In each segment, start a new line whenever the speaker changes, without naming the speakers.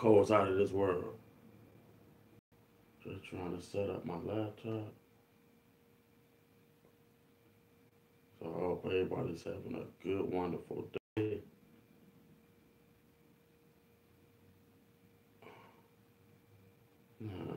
codes out of this world. Just trying to set up my laptop. So I hope everybody's having a good, wonderful day.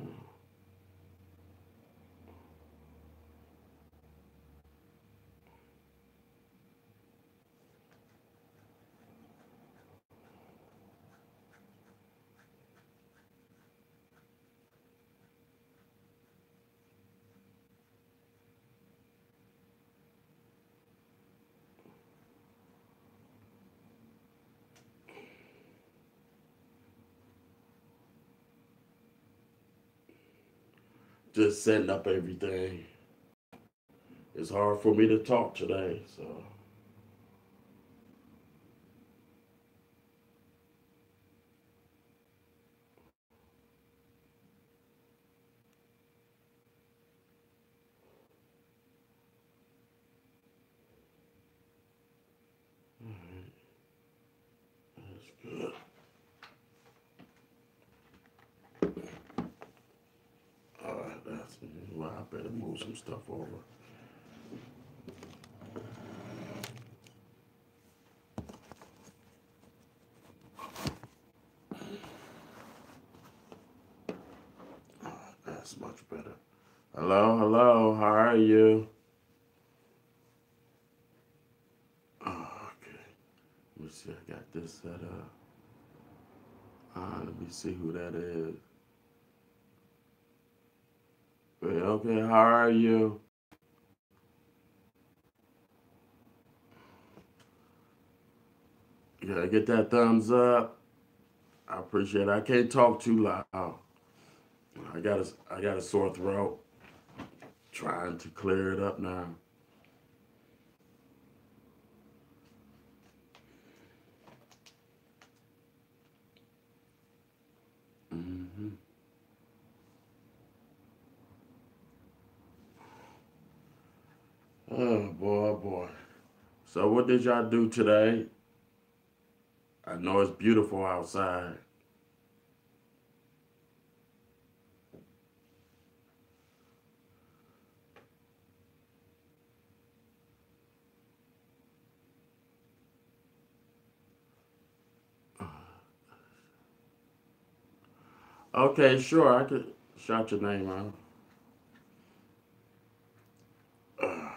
just setting up everything. It's hard for me to talk today, so. Alright, That's good. Alright, that's well, I better move some stuff over. That's much better. Hello, hello, how are you? Oh, okay. Let me see, I got this set up. Ah, let me see who that is. Well, okay, how are you? You gotta get that thumbs up. I appreciate it. I can't talk too loud. I got a, I got a sore throat. Trying to clear it up now. Oh boy, oh boy. So what did y'all do today? I know it's beautiful outside. Okay, sure, I could shout your name out. Uh,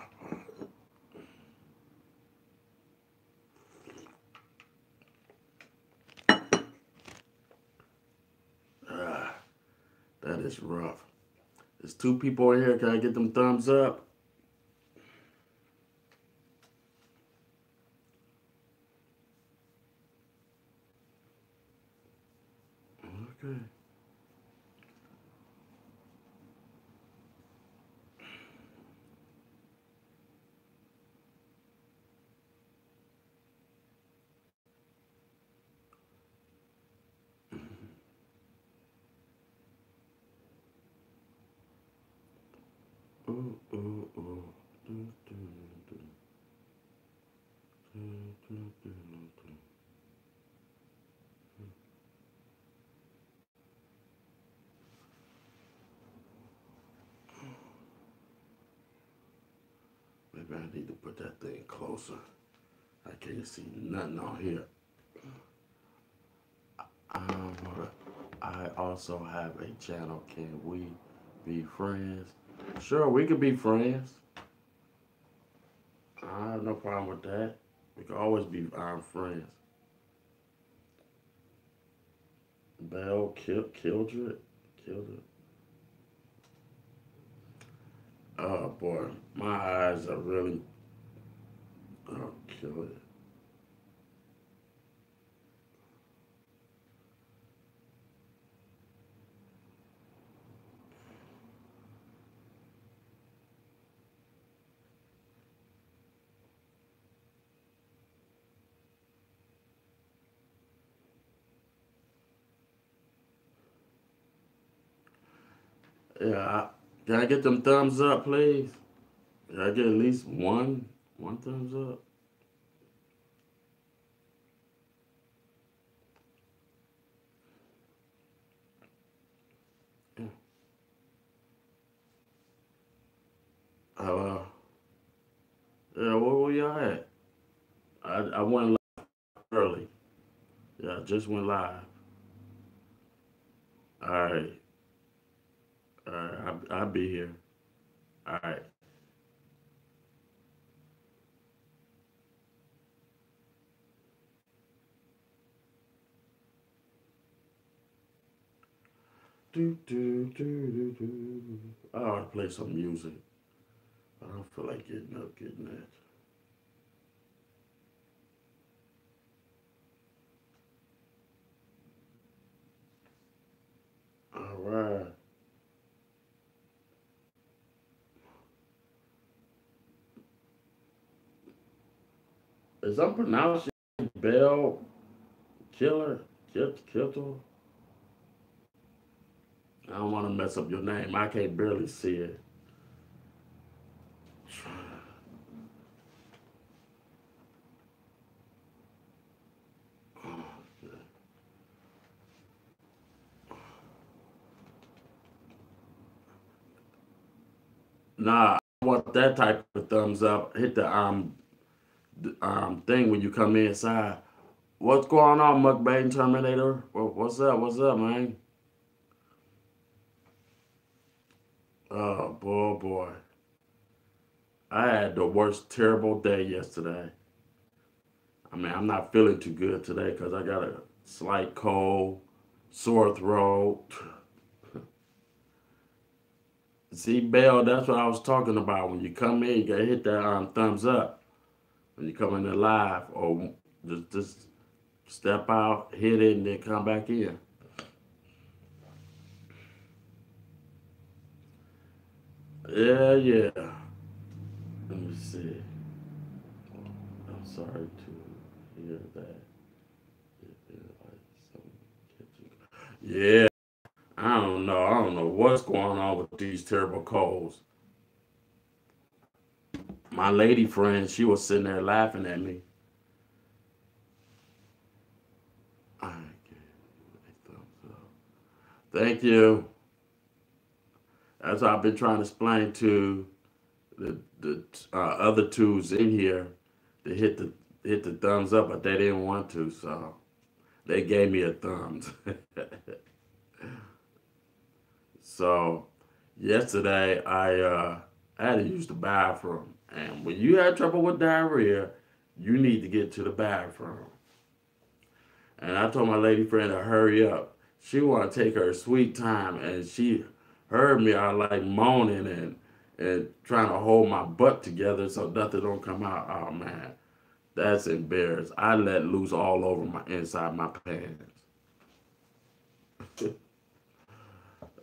that is rough. There's two people in here. Can I get them thumbs up? Okay. Ooh, ooh, ooh. Do, do, do. Do, do, do, do. Maybe I need to put that thing closer. I can't see nothing on here. Um, I also have a channel. Can we be friends? Sure, we could be friends. I have no problem with that. We can always be our friends. Bell, Kil- Kildred, Kildred. Oh boy, my eyes are really. Oh, kill it. Yeah, I, can I get them thumbs up, please? Can I get at least one, one thumbs up? Yeah. Uh, yeah, where were y'all at? I, I went live early. Yeah, I just went live. All right. I'll, I'll be here. All right. Do, do, do, do, do. I ought to play some music. I don't feel like getting up, getting that. All right. Is I'm pronouncing Bell Killer? Kit- Kittle? I don't want to mess up your name. I can't barely see it. Nah, I want that type of thumbs up. Hit the um um thing when you come inside. What's going on, Mukbang Terminator? What's up? What's up, man? Oh boy, boy. I had the worst terrible day yesterday. I mean, I'm not feeling too good today because I got a slight cold, sore throat. See, Bell, that's what I was talking about. When you come in, you gotta hit that um, thumbs up. When you come in there live, or just just step out, hit it, and then come back in. Yeah, yeah. Let me see. I'm sorry to hear that. Yeah, I don't know. I don't know what's going on with these terrible colds. My lady friend, she was sitting there laughing at me. I gave thumbs up. Thank you. As I've been trying to explain to the the uh, other twos in here to hit the hit the thumbs up, but they didn't want to, so they gave me a thumbs. so yesterday I uh, I had to use the bathroom, and when you have trouble with diarrhea, you need to get to the bathroom. And I told my lady friend to hurry up. She want to take her sweet time, and she heard me. I like moaning and and trying to hold my butt together so nothing don't come out. Oh man, that's embarrassed. I let loose all over my inside my pants.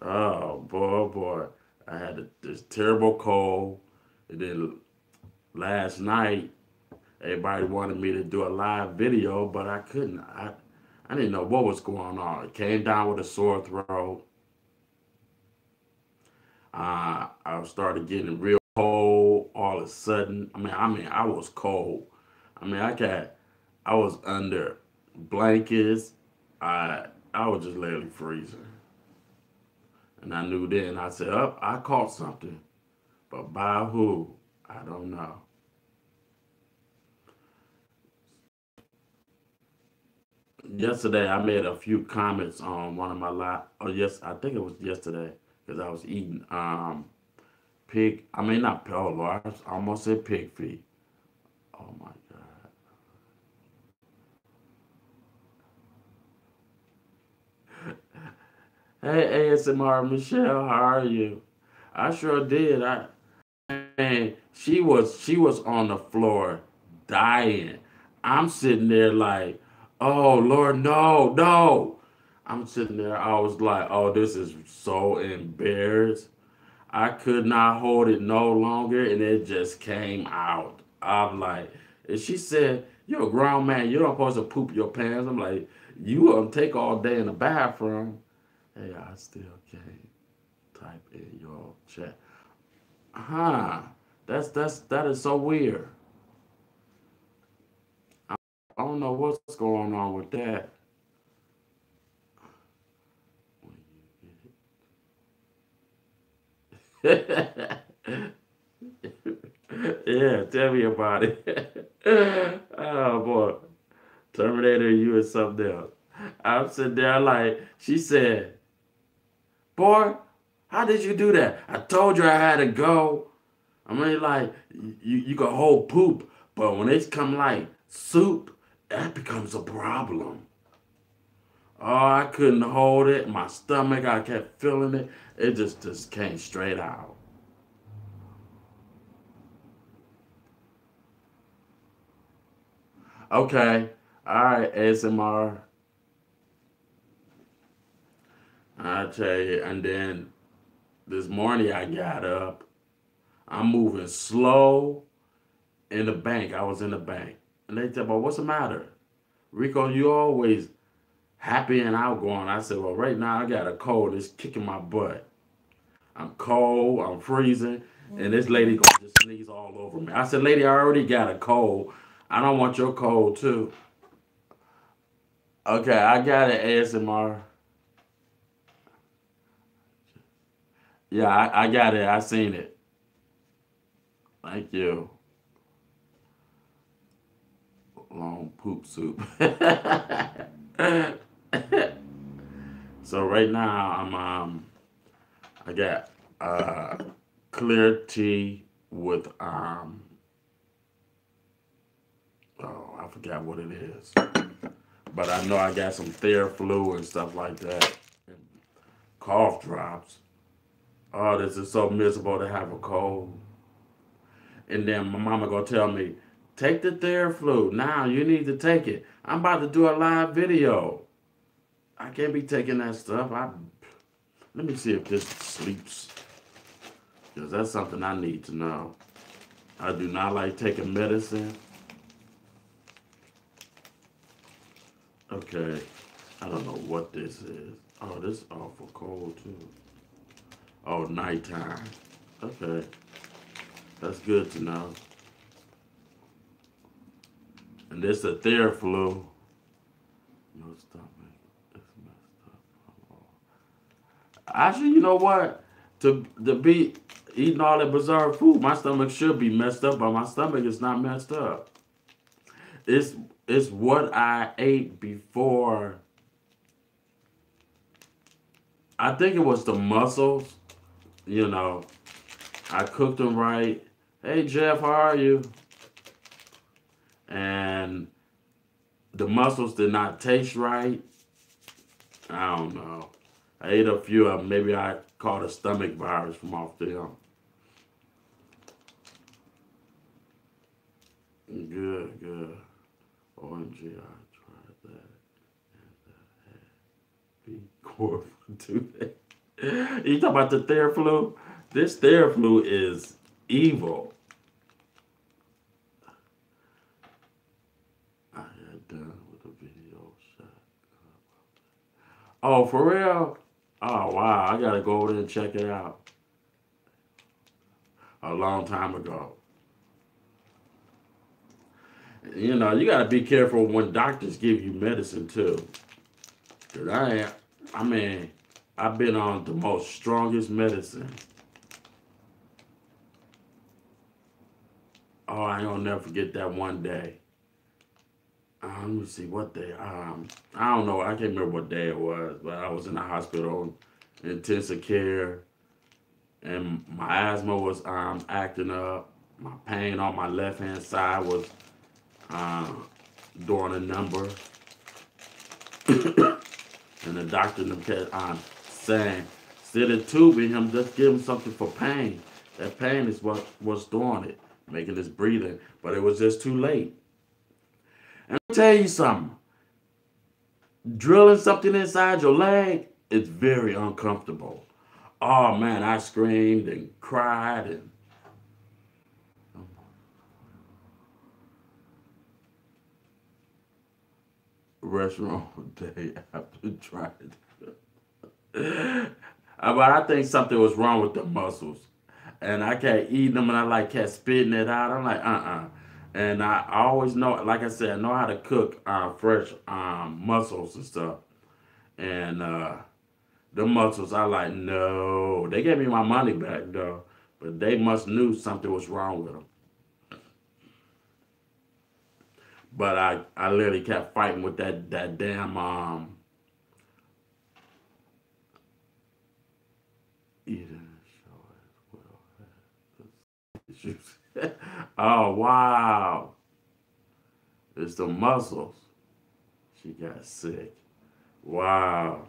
Oh boy, oh, boy, I had a, this terrible cold. And then last night, everybody wanted me to do a live video, but I couldn't. I I didn't know what was going on. It came down with a sore throat. Uh, I started getting real cold all of a sudden. I mean, I mean, I was cold. I mean, I got, I was under blankets. I, I was just literally freezing. And I knew then. I said, "Up, I caught something, but by who? I don't know." Yesterday, I made a few comments on one of my live. Oh, yes, I think it was yesterday because I was eating um pig. I mean, not oh Lord, I almost said pig feet. Oh my God. Hey, ASMR Michelle, how are you? I sure did. I and she was she was on the floor dying. I'm sitting there like, oh Lord, no, no. I'm sitting there, I was like, oh, this is so embarrassed. I could not hold it no longer, and it just came out. I'm like, and she said, You're a grown man, you don't supposed to poop your pants. I'm like, you gonna take all day in the bathroom. Hey, I still can't type in your chat. Huh. That's that's that is so weird. I don't know what's going on with that. yeah, tell me about it. oh boy. Terminator, you and something else. I'm sitting there like, she said, Boy, how did you do that? I told you I had to go. I mean, like, you, you can hold poop, but when it's come like soup, that becomes a problem. Oh, I couldn't hold it. My stomach, I kept feeling it. It just, just came straight out. Okay. All right, ASMR. I tell you, and then this morning I got up. I'm moving slow in the bank. I was in the bank. And they said, Well, what's the matter? Rico, you always happy and outgoing. I said, Well, right now I got a cold. It's kicking my butt. I'm cold, I'm freezing, and this lady gonna just sneeze all over me. I said, Lady, I already got a cold. I don't want your cold too. Okay, I got an ASMR. Yeah, I, I got it. I seen it. Thank you. Long poop soup. so right now I'm um I got uh clear tea with um oh I forgot what it is. But I know I got some Theraflu and stuff like that. Cough drops. Oh, this is so miserable to have a cold. And then my mama gonna tell me, take the Theraflu. Now you need to take it. I'm about to do a live video. I can't be taking that stuff. I let me see if this sleeps. Because that's something I need to know. I do not like taking medicine. Okay. I don't know what this is. Oh, this is awful cold too. Oh, nighttime. Okay. That's good to know. And this a Theraflu. No stomach. It's messed up. Actually, you know what? To to be eating all that bizarre food, my stomach should be messed up, but my stomach is not messed up. It's it's what I ate before. I think it was the mussels you know, I cooked them right. Hey, Jeff, how are you? And the mussels did not taste right. I don't know. I ate a few of them. Maybe I caught a stomach virus from off them. Good, good. OMG, I tried that. And had B Corp today. you talk about the Theraflu? This Theraflu is evil. I got done with the video shot. Oh, for real? Oh, wow. I got to go over there and check it out. A long time ago. You know, you got to be careful when doctors give you medicine, too. Because I, I mean, I've been on the most strongest medicine. Oh, I gonna never forget that one day. Uh, let me see what day. Um, I don't know. I can't remember what day it was, but I was in the hospital, intensive care, and my asthma was um, acting up. My pain on my left hand side was uh, doing a number, and the doctor kept um, saying, instead of tubing him, just give him something for pain. That pain is what what's doing it, making this breathing. But it was just too late. Tell you something. Drilling something inside your leg is very uncomfortable. Oh man, I screamed and cried and restaurant day after trying uh, but I think something was wrong with the mussels. And I kept eating them and I like kept spitting it out. I'm like, uh-uh. And I always know, like I said, I know how to cook uh, fresh um, mussels and stuff. And uh, the mussels, I like, no. They gave me my money back though. But they must knew something was wrong with them. but I I literally kept fighting with that that damn um. Oh wow! It's the mussels. She got sick. Wow.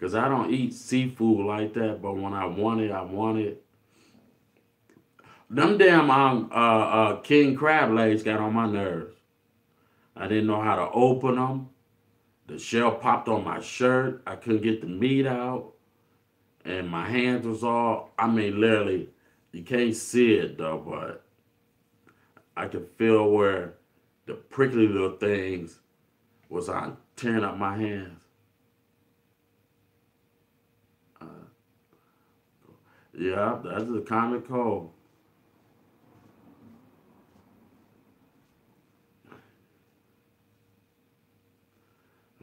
Cause I don't eat seafood like that, but when I want it, I want it. Them damn um, uh, uh, king crab legs got on my nerves. I didn't know how to open them. The shell popped on my shirt. I couldn't get the meat out. And my hands was all, I mean, literally, you can't see it though, but I could feel where the prickly little things was on tearing up my hands. Uh, yeah, that's the common cold.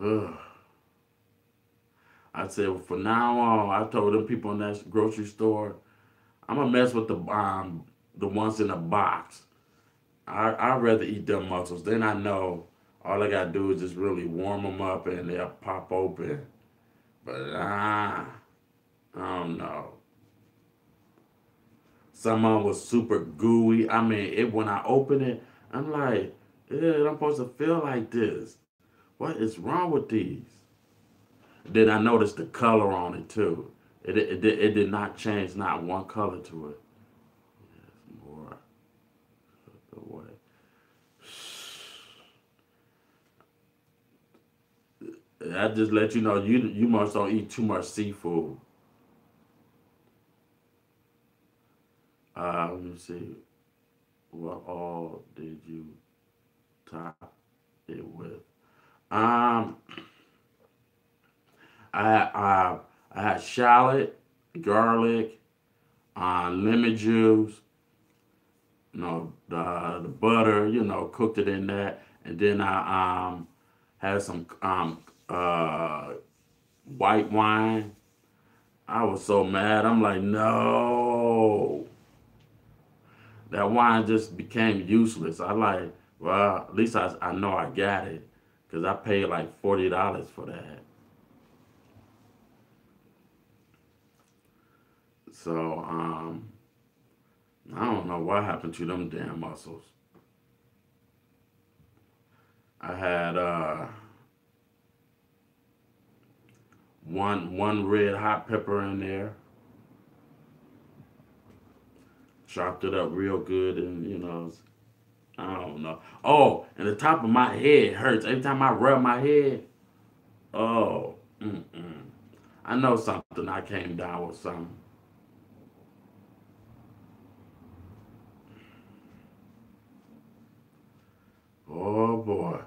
Ugh. I said, from now on, I told them people in that grocery store, I'm gonna mess with the um the ones in the box. I I'd rather eat them mussels. Then I know all I gotta do is just really warm them up and they'll pop open. But ah, I don't know. Some of them was super gooey. I mean, it when I open it, I'm like, I'm supposed to feel like this. What is wrong with these? Then I noticed the color on it too. It, it, it, it did not change not one color to it. Yes, more the way. I just let you know you you must don't eat too much seafood. Uh, let me see. What all did you top it with? Um, I uh, I had shallot, garlic, uh, lemon juice, you know, the the butter, you know, cooked it in that, and then I um had some um uh white wine. I was so mad. I'm like, no. That wine just became useless. I like, well, at least I, I know I got it. Because I paid like $40 for that. So, um, I don't know what happened to them damn mussels. I had uh, one one red hot pepper in there. Chopped it up real good and you know I don't know. Oh, and the top of my head hurts every time I rub my head. Oh, mm-mm. I know something. I came down with something. Oh boy.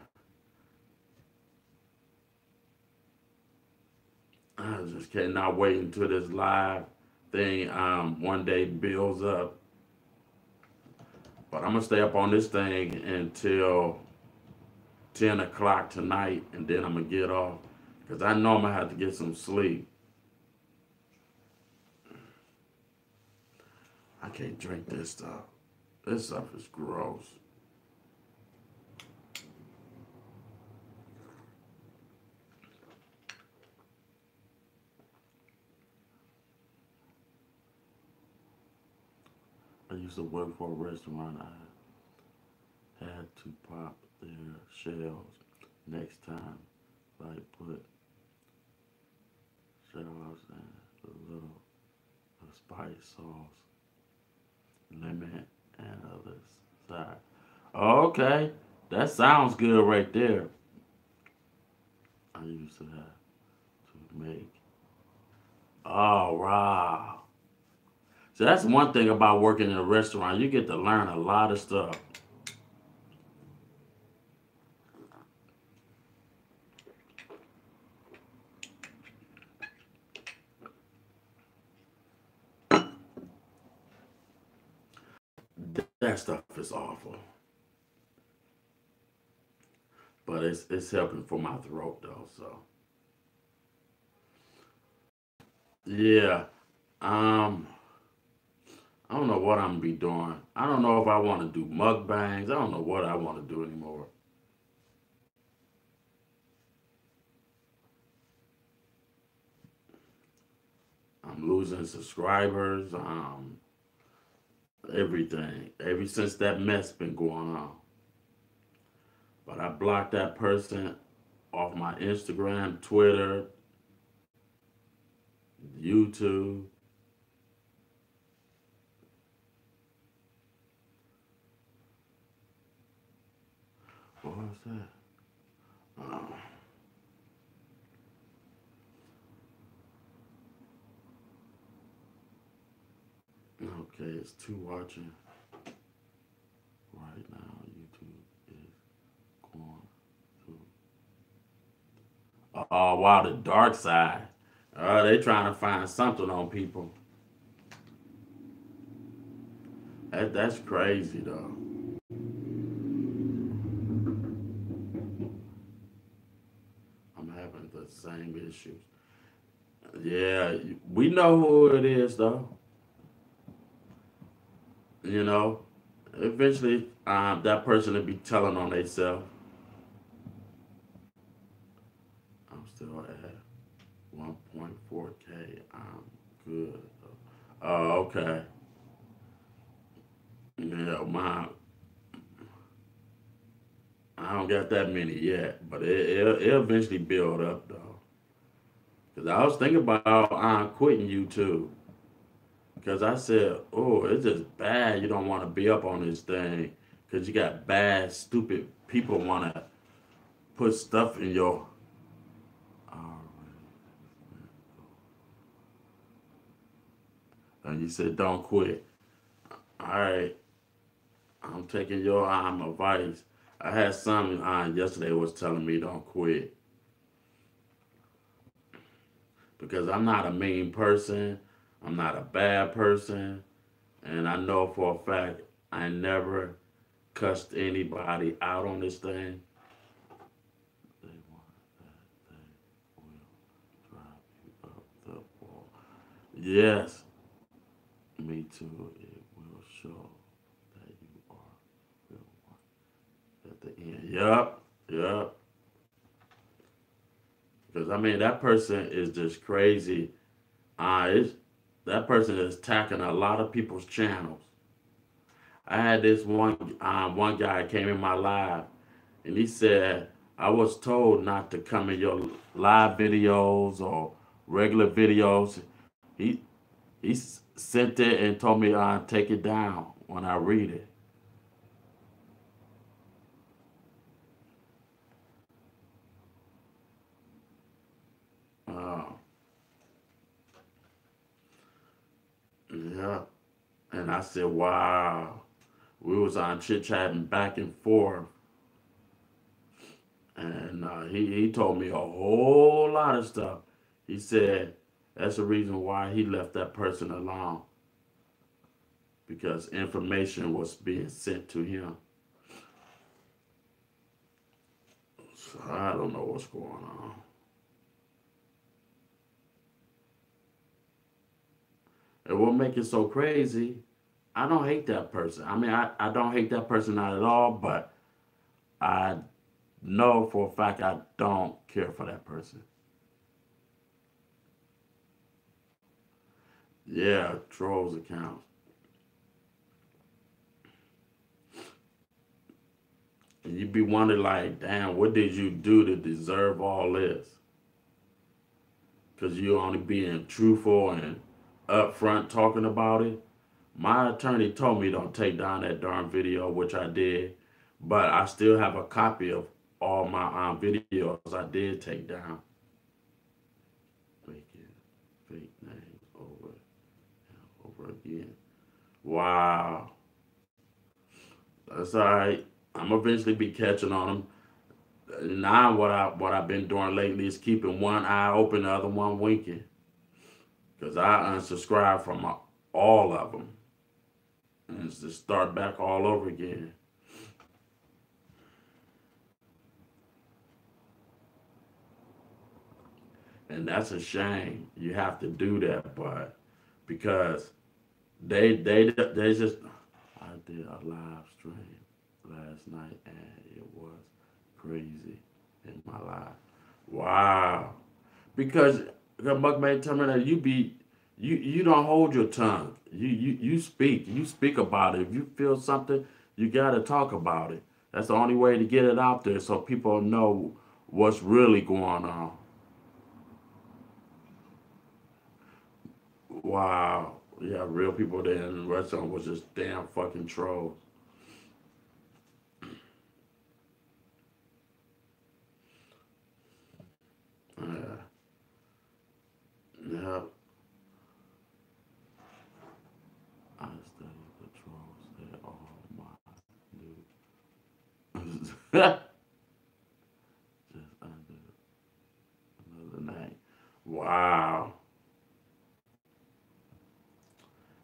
I just cannot wait until this live thing um, one day builds up but I'm gonna stay up on this thing until 10 o'clock tonight and then I'm gonna get off. Because I know I'm gonna have to get some sleep. I can't drink this stuff. This stuff is gross. I used to work for a restaurant. I had to pop their shells next time. Like put shells and a little of spice sauce, lemon, and other side. Okay, that sounds good right there. I used to have to make. Oh, wow. So that's one thing about working in a restaurant. You get to learn a lot of stuff. That stuff is awful. But it's it's helping for my throat though, so. Yeah. Um I don't know what I'm gonna be doing. I don't know if I want to do mukbangs. I don't know what I want to do anymore. I'm losing subscribers. Um, everything. Ever since that mess been going on. But I blocked that person off my Instagram, Twitter, YouTube. What was that? Oh. Okay, it's two watching right now. YouTube is going to. Oh, wow, the dark side. Oh, they trying to find something on people. That, that's crazy, though. Yeah, we know who it is, though. You know, eventually um, that person will be telling on themselves. I'm still at 1.4K. I'm good. Oh, okay. Yeah, my I don't got that many yet, but it, it'll eventually build up though. Cause I was thinking about I'm quitting YouTube. Cause I said, oh, it's just bad. You don't want to be up on this thing. Cause you got bad, stupid people want to put stuff in your. And you said, don't quit. All right. I'm taking your advice. I had some uh, yesterday was telling me don't quit because I'm not a mean person. I'm not a bad person. And I know for a fact I never cussed anybody out on this thing. They want that they will drive you up the wall. Yes, me too. It will show that you are real one at the end. Yup, yup. Because I mean, that person is just crazy. Uh, that person is attacking a lot of people's channels. I had this one um, one guy came in my live, and he said I was told not to come in your live videos or regular videos. He he sent it and told me I'd uh, take it down when I read it. Uh, yeah, and I said, "Wow." We was on chit chatting back and forth, and uh, he he told me a whole lot of stuff. He said that's the reason why he left that person alone because information was being sent to him. So I don't know what's going on. And what makes it so crazy, I don't hate that person. I mean, I, I don't hate that person not at all, but I know for a fact I don't care for that person. Yeah, trolls accounts. And you'd be wondering, like, damn, what did you do to deserve all this? Because you only being truthful and upfront talking about it. My attorney told me don't take down that darn video, which I did, but I still have a copy of all my um, videos I did take down. Fake it, fake name over and over again. Wow. That's all right. I'm eventually be catching on them. Now what I what I've been doing lately is keeping one eye open, the other one winking, because I unsubscribe from all of them, and it's to start back all over again. And that's a shame. You have to do that, but because they they they just I did a live stream last night and it was crazy in my life. Wow. Because the Buck made tell me that you be you you don't hold your tongue. You you you speak. You speak about it. If you feel something, you gotta talk about it. That's the only way to get it out there so people know what's really going on. Wow. Yeah, real people there in the restaurant was just damn fucking trolls. Yeah. Yeah. I study the trolls. They're all my new. Just under another name. Wow.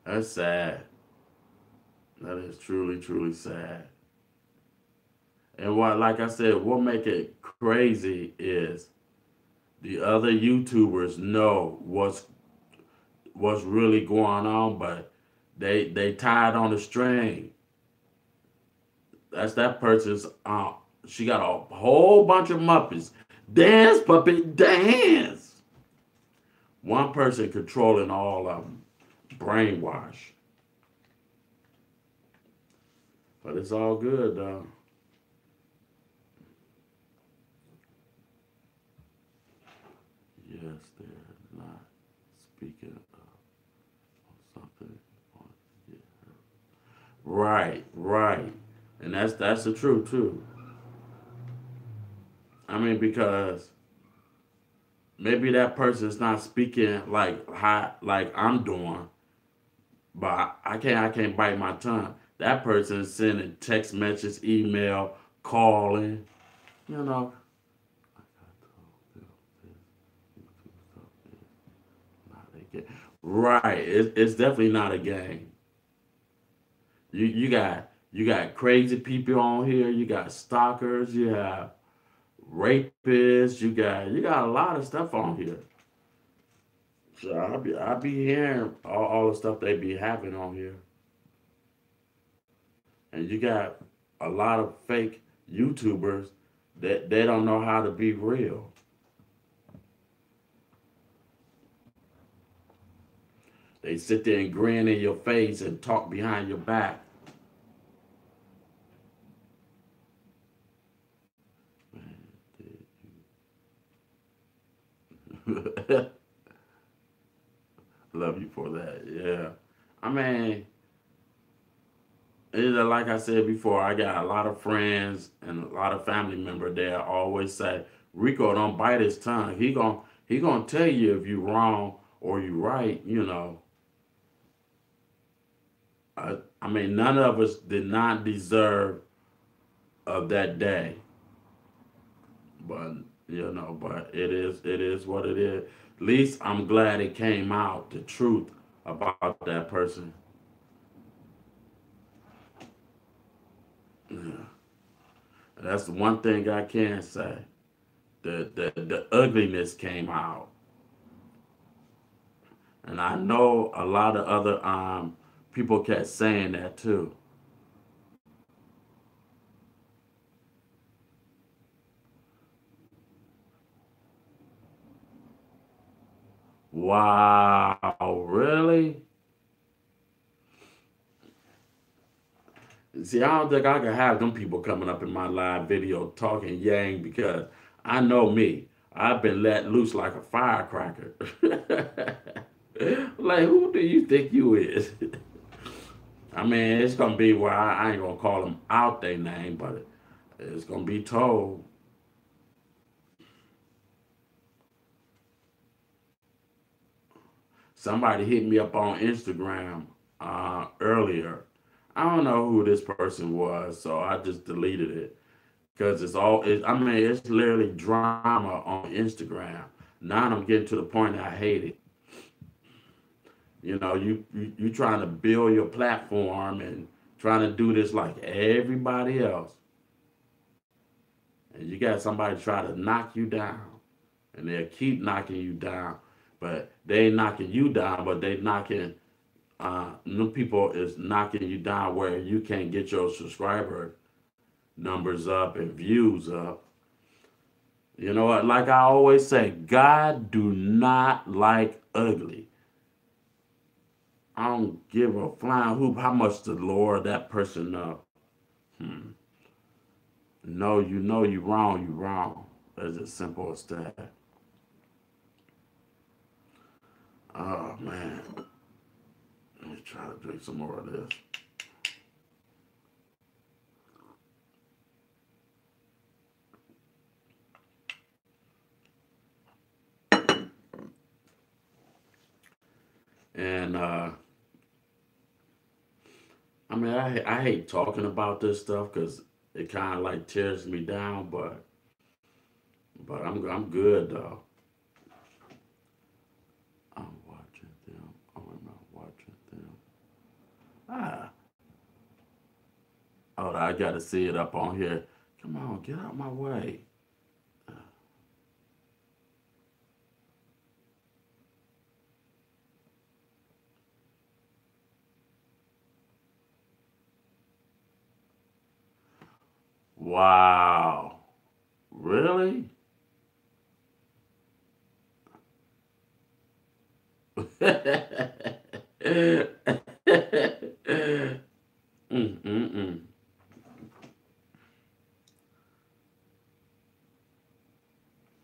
That's sad. That is truly, truly sad. And what, like I said, what make it crazy is the other YouTubers know what's what's really going on, but they they tied on the string. That's that person's. Uh, she got a whole bunch of Muppets. Dance, puppet, dance. One person controlling all of them brainwash. But it's all good though. Yes, they're not speaking of something. Right, right. And that's that's the truth too. I mean, because maybe that person's not speaking like how like I'm doing, but I can't I can't bite my tongue. That person is sending text messages, email, calling, you know. Right, it, it's definitely not a game. You you got you got crazy people on here. You got stalkers. You have rapists. You got you got a lot of stuff on here. So I'll be I'll be hearing all, all the stuff they be having on here. And you got a lot of fake YouTubers that they don't know how to be real. They sit there and grin in your face and talk behind your back. Love you for that. Yeah. I mean, it's like I said before, I got a lot of friends and a lot of family members there always say, Rico don't bite his tongue. He gon' he gonna tell you if you wrong or you right, you know. I, I mean, none of us did not deserve of that day. But you know, but it is it is what it is. At least I'm glad it came out the truth about that person. Yeah. That's the one thing I can say. The, the the ugliness came out. And I know a lot of other um people kept saying that too. Wow, really? See, I don't think I can have them people coming up in my live video talking yang because I know me. I've been let loose like a firecracker. like, who do you think you is? I mean, it's gonna be where I, I ain't gonna call them out their name, but it's gonna be told. Somebody hit me up on Instagram uh, earlier. I don't know who this person was, so I just deleted it because it's all. It, I mean, it's literally drama on Instagram. Now I'm getting to the point that I hate it. You know, you, you you trying to build your platform and trying to do this like everybody else, and you got somebody try to knock you down, and they'll keep knocking you down but they ain't knocking you down, but they knocking uh, new people is knocking you down where you can't get your subscriber numbers up and views up. You know what? Like I always say, God do not like ugly. I don't give a flying hoop how much to Lord that person up. Hmm. No, you know you wrong, you wrong. It's as simple as that. Oh man. Let me try to drink some more of this. And uh, I mean, I I hate talking about this stuff because it kind of like tears me down, but but I'm I'm good though. I'm watching them. Oh, I'm not watching them. Oh, I got to see it up on here. Come on, get out my way. Wow, really? Mm-mm-mm.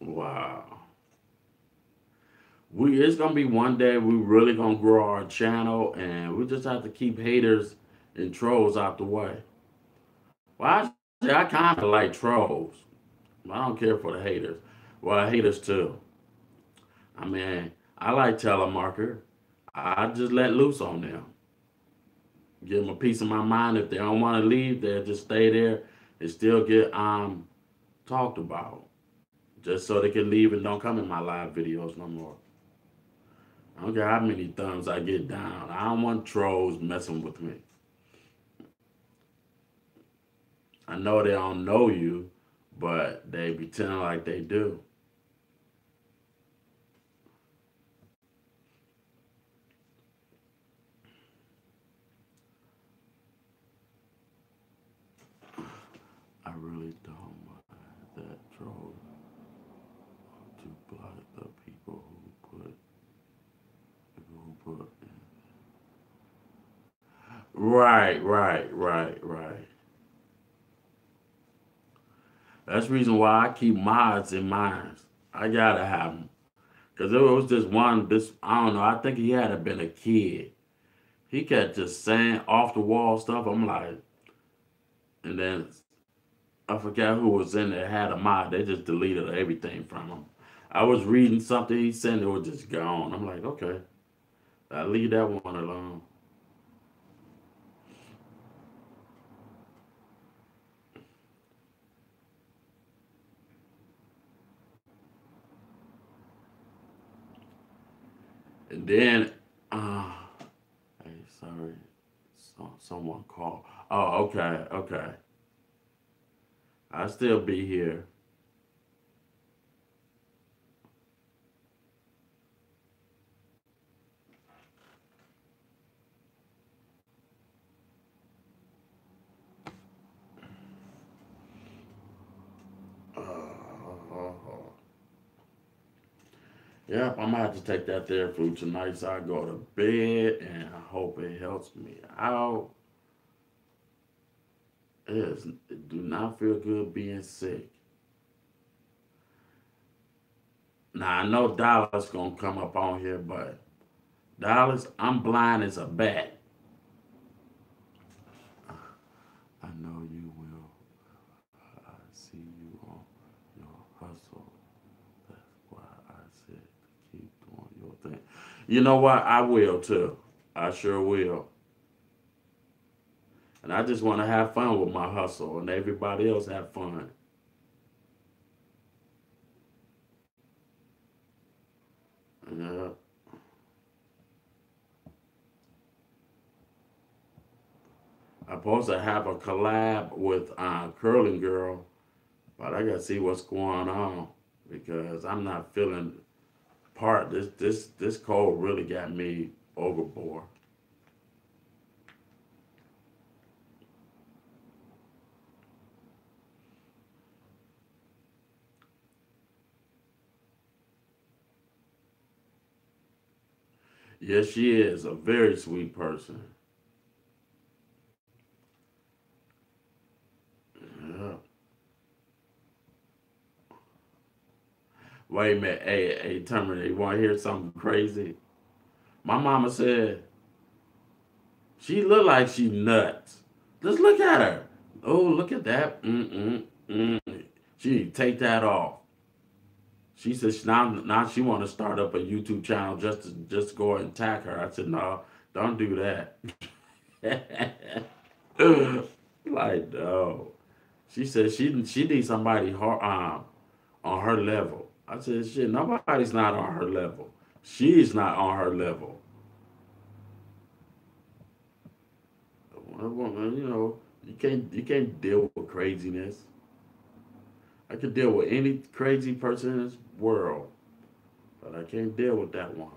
Wow. We it's gonna be one day we really gonna grow our channel and we just have to keep haters and trolls out the way. Well, I, I kind of like trolls. I don't care for the haters. Well, haters too. I mean, I like telemarketer. I just let loose on them. Give them a piece of my mind. If they don't want to leave, they'll just stay there and still get um talked about. Just so they can leave and don't come in my live videos no more. I don't care how many thumbs I get down. I don't want trolls messing with me. I know they don't know you, but they pretend like they do. I really don't mind that troll to block the people who put people who put Right, right, right, right. That's the reason why I keep mods in minds. I gotta have them. Cause there was this one, this I don't know. I think he had been a kid. He kept just saying off the wall stuff. I'm like, and then I forgot who was in there had a mod. They just deleted everything from him. I was reading something he said, it was just gone. I'm like, okay, I leave that one alone. And then, uh, hey, sorry, so, someone called. Oh, okay, okay. I still be here. Yep, I'm gonna have to take that there food tonight so I go to bed and I hope it helps me out. It, is, it do not feel good being sick. Now I know Dallas gonna come up on here, but Dallas, I'm blind as a bat. I know you will. I see you on your hustle. That's why I said keep doing your thing. You know what? I will too. I sure will. And I just want to have fun with my hustle and everybody else have fun. Yeah. I'm supposed to have a collab with uh, Curling Girl, but I gotta see what's going on because I'm not feeling part, this this this cold really got me overboard. Yes, she is a very sweet person. Yeah. Wait a minute. Hey, hey, Terminator, you want to hear something crazy? My mama said she look like she nuts. Just look at her. Oh, look at that. Mm-mm, mm. She take that off. She she, now, now she want to start up a YouTube channel just to just go and attack her. I said, no, don't do that. like, no. She said she she needs somebody her, um, on her level. I said, shit, nobody's not on her level. She's not on her level. You know, you can't you can't deal with craziness. I could deal with any crazy person in this world, but I can't deal with that one.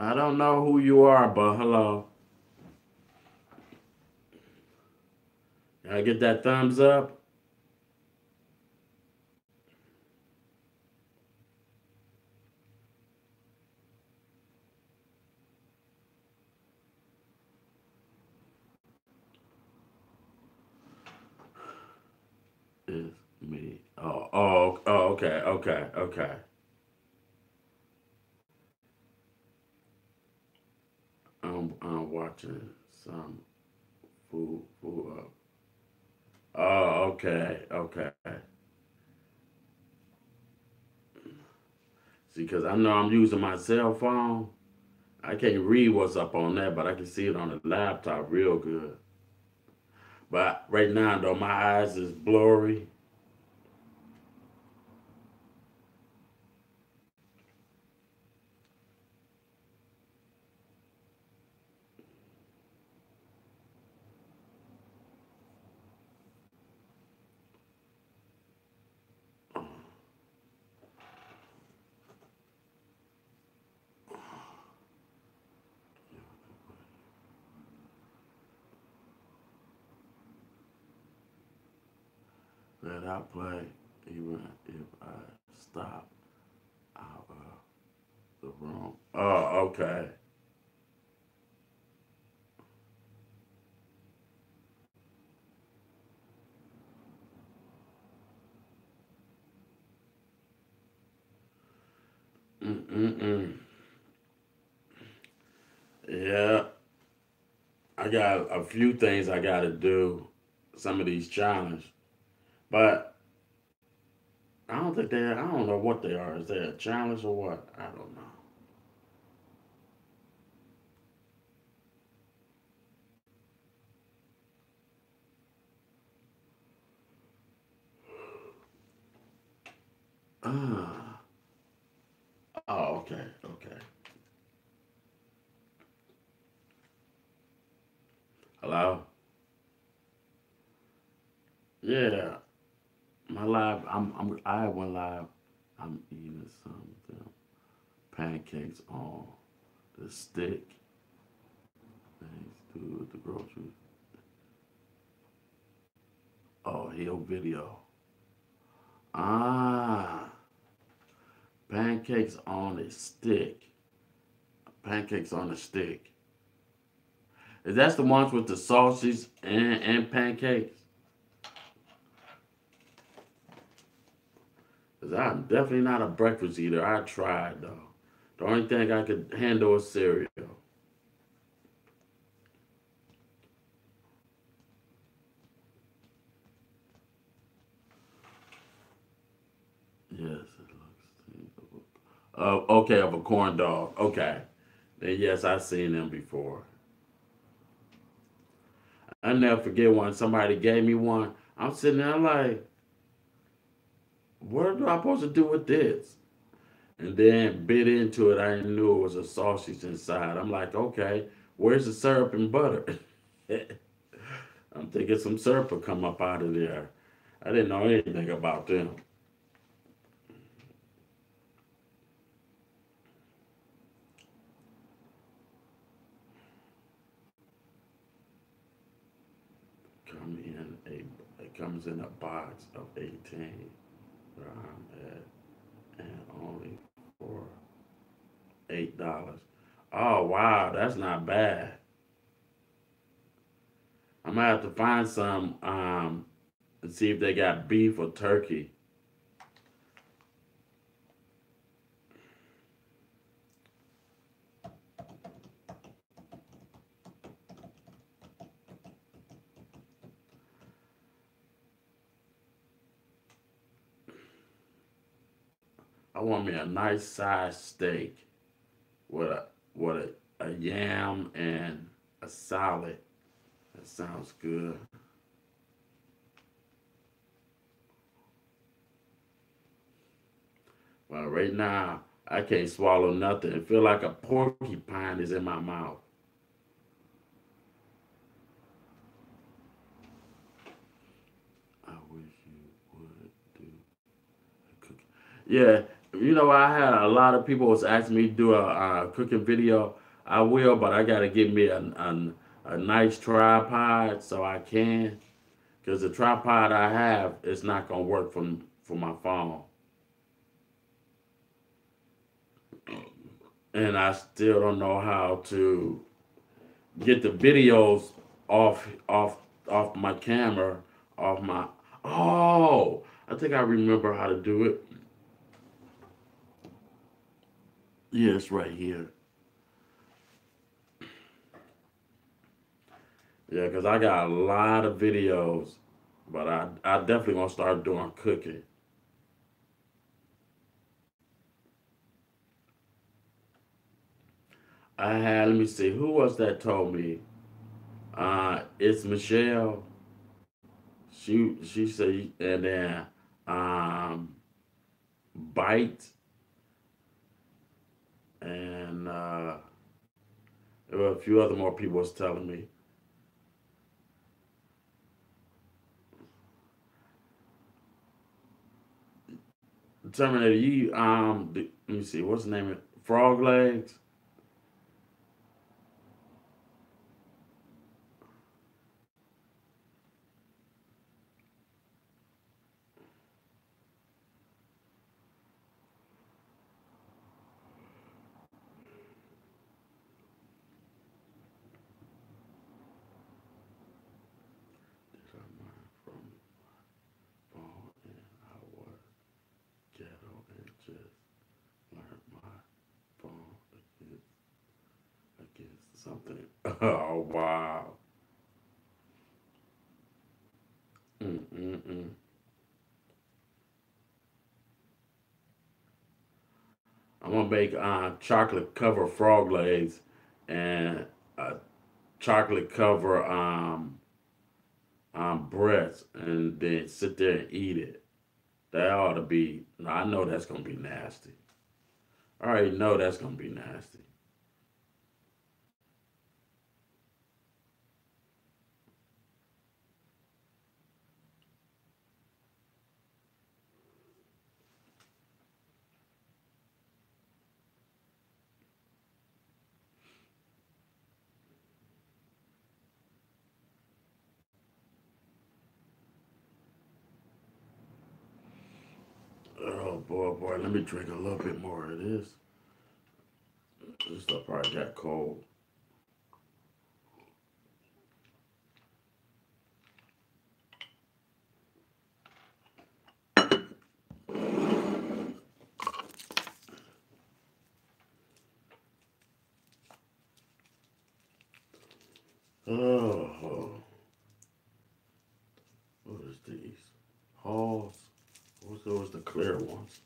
I know who you are, but hello. I get that thumbs up? Is me. Oh, oh, oh, okay, okay, okay. I'm, I'm watching some food, food up. Uh, oh, okay, okay. See, because I know I'm using my cell phone. I can't read what's up on that, but I can see it on the laptop real good. But right now, though, my eyes is blurry. Let I play even if I stop out of the room. Oh, okay. Mm-mm-mm. Yeah, I got a few things I got to do. Some of these challenges, but I don't think they. I don't know what they are. Is they a challenge or what? I don't know. Ah. Oh, okay, okay. Hello. Yeah, my live. I'm. I'm. I went live. I'm eating some them pancakes on the stick. Thanks to the grocery. Oh, Hill video. Ah, pancakes on a stick. Pancakes on a stick. Is that the ones with the sausage and, and pancakes? Cause I'm definitely not a breakfast eater. I tried though. The only thing I could handle is cereal. Yes, it looks. Uh, okay, of a corn dog. Okay. Then yes, I've seen them before. I never forget one. somebody gave me one. I'm sitting there like, what am I supposed to do with this? and then bit into it. I knew it was a sausage inside. I'm like, okay, where's the syrup and butter? I'm thinking some syrup will come up out of there. I didn't know anything about them. Come in a it comes in a box of 18 at and only for eight dollars. Oh wow, that's not bad. I'm gonna have to find some um and see if they got beef or turkey. I want me a nice sized steak with a with a, a yam and a salad. That sounds good. Well, right now I can't swallow nothing. It feel like a porcupine is in my mouth. Yeah, you know I had a lot of people was asking me to do a, a cooking video. I will, but I gotta get me a, a, a nice tripod so I can, because the tripod I have is not gonna work from for my phone. and I still don't know how to get the videos off off off my camera, off my oh, I think I remember how to do it. Yes, right here. Yeah, because I got a lot of videos, but I I definitely gonna start doing cooking. I had, let me see, who was that told me? Uh, it's Michelle. She she said, and then um, bite, and uh, there were a few other more people was telling me. Terminator, you um, the, let me see, what's the name of it? Frog legs. Did I mind from phone and I was ghetto and just learned my phone against against something. Oh wow. Mm-mm-mm. I'm gonna make uh, chocolate cover frog legs and a chocolate cover um, um breast and then sit there and eat it. That ought to be. I know that's gonna be nasty. I already know that's gonna be nasty. Oh boy, boy, let me drink a little bit more of this. This stuff probably got cold. Oh, what is these? Halls. What's those? The clear ones.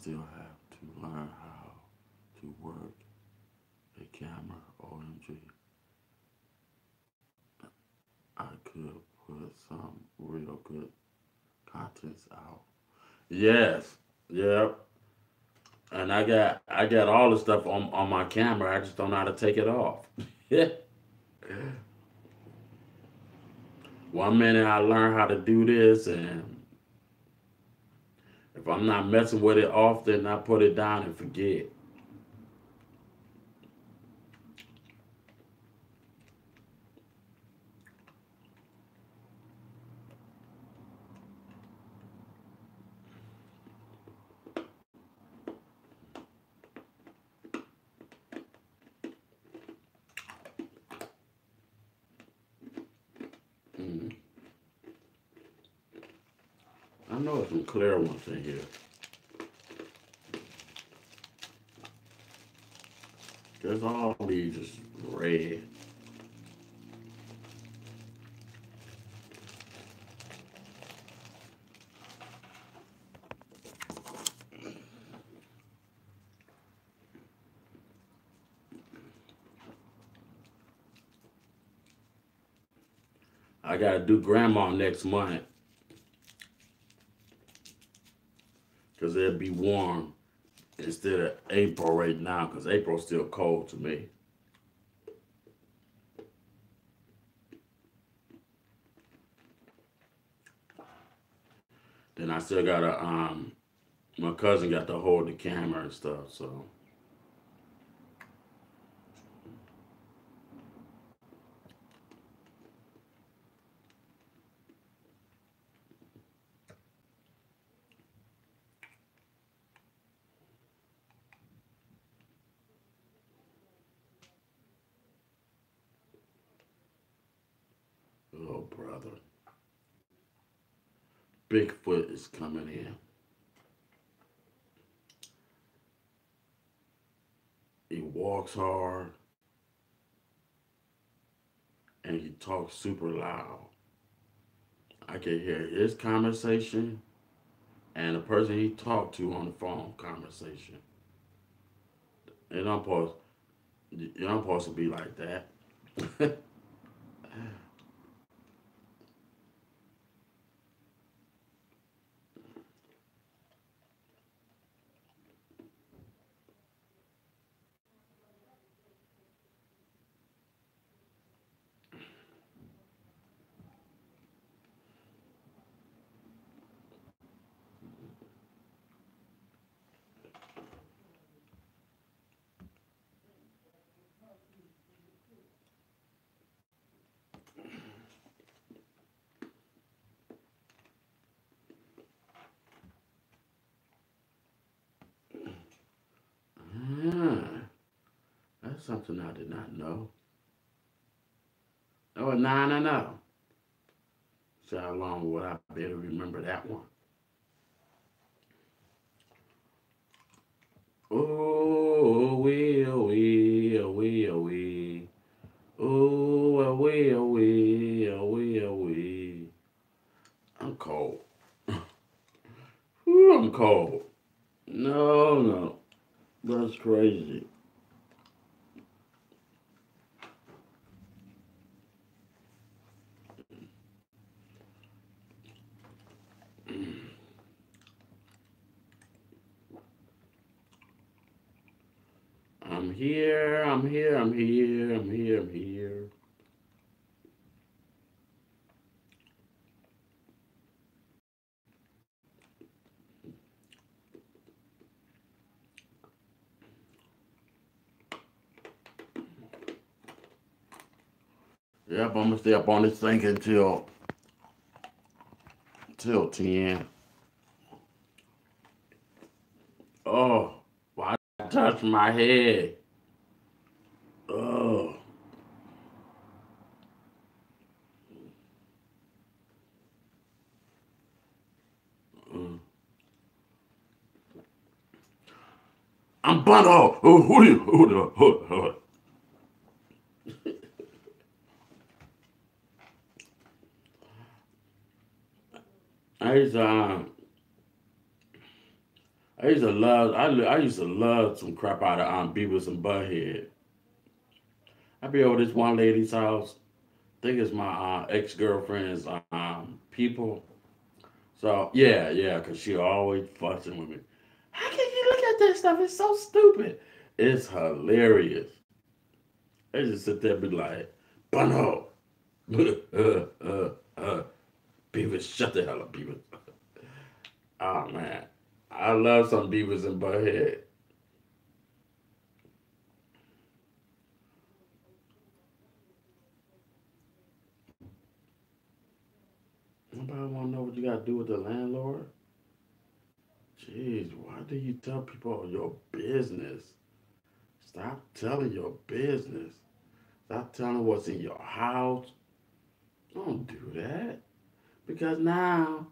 Still have to learn how to work a camera. OMG. I could put some real good Contents out. Yes. Yep. And I got I got all the stuff on, on my camera. I just don't know how to take it off. Yeah. One minute I learn how to do this and I'm not messing with it often, I put it down and forget. Clear ones in here. There's all these is red. I gotta do grandma next month because it'll be warm instead of April right now because April's still cold to me. Then I still gotta um my cousin got to hold the camera and stuff, so oh brother. Bigfoot is coming in. He walks hard and he talks super loud. I can hear his conversation and the person he talked to on the phone conversation. And I'm supposed, you're not supposed to be like that. Ah, that's something I did not know. Oh, now I know. So how long would I be able to remember that one? Oh, wee, oh, wee, oh, wee, oh, wee. Oh, oh, wee, oh, wee, oh, wee, oh, wee. I'm cold. Ooh, I'm cold. No, no. That's crazy. I'm here, I'm here, I'm here, I'm here, I'm here. Yep, I'm gonna stay up on this thing until till 10. Oh, why I touch my head? Oh, mm. I'm butthole. Oh, who you? Who the? I used to, um, I used to love, I, I used to love some crap out of um, Beavis and Butthead. I be over this one lady's house. I think it's my uh, ex girlfriend's um, people. So yeah, yeah, cause she always fussing with me. How can you look at this stuff? It's so stupid. It's hilarious. I just sit there and be like, Bono. uh, uh, uh. Beavis, shut the hell up, Beavis. oh ah, man. I love some Beavis and Butthead. Nobody want to know what you got to do with the landlord? Jeez, why do you tell people your business? Stop telling your business. Stop telling what's in your house. Don't do that. Because now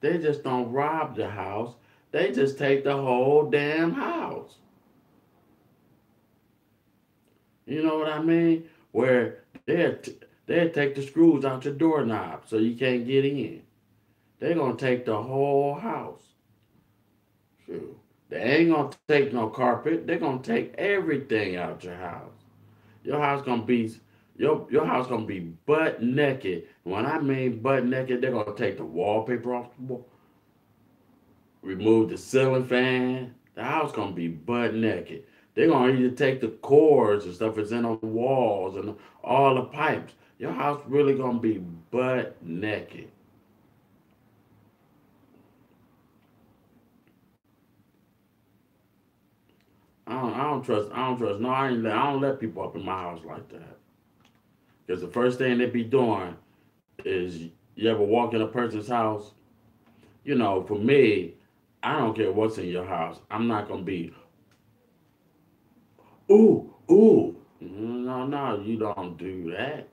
they just don't rob the house. They just take the whole damn house. You know what I mean? Where they they take the screws out your doorknob so you can't get in. They're gonna take the whole house. They ain't gonna take no carpet. They're gonna take everything out your house. Your house gonna be your your house gonna be butt naked. When I mean butt naked, they're gonna take the wallpaper off the wall, remove the ceiling fan. The house gonna be butt naked. They're gonna either take the cords and stuff that's in the walls and all the pipes. Your house really gonna be butt naked. I don't, I don't trust. I don't trust. No, I ain't. I don't let people up in my house like that. Because the first thing they be doing is you ever walk in a person's house. You know, for me, I don't care what's in your house. I'm not gonna be. Ooh, ooh. Mm-hmm, no, no, you don't do that.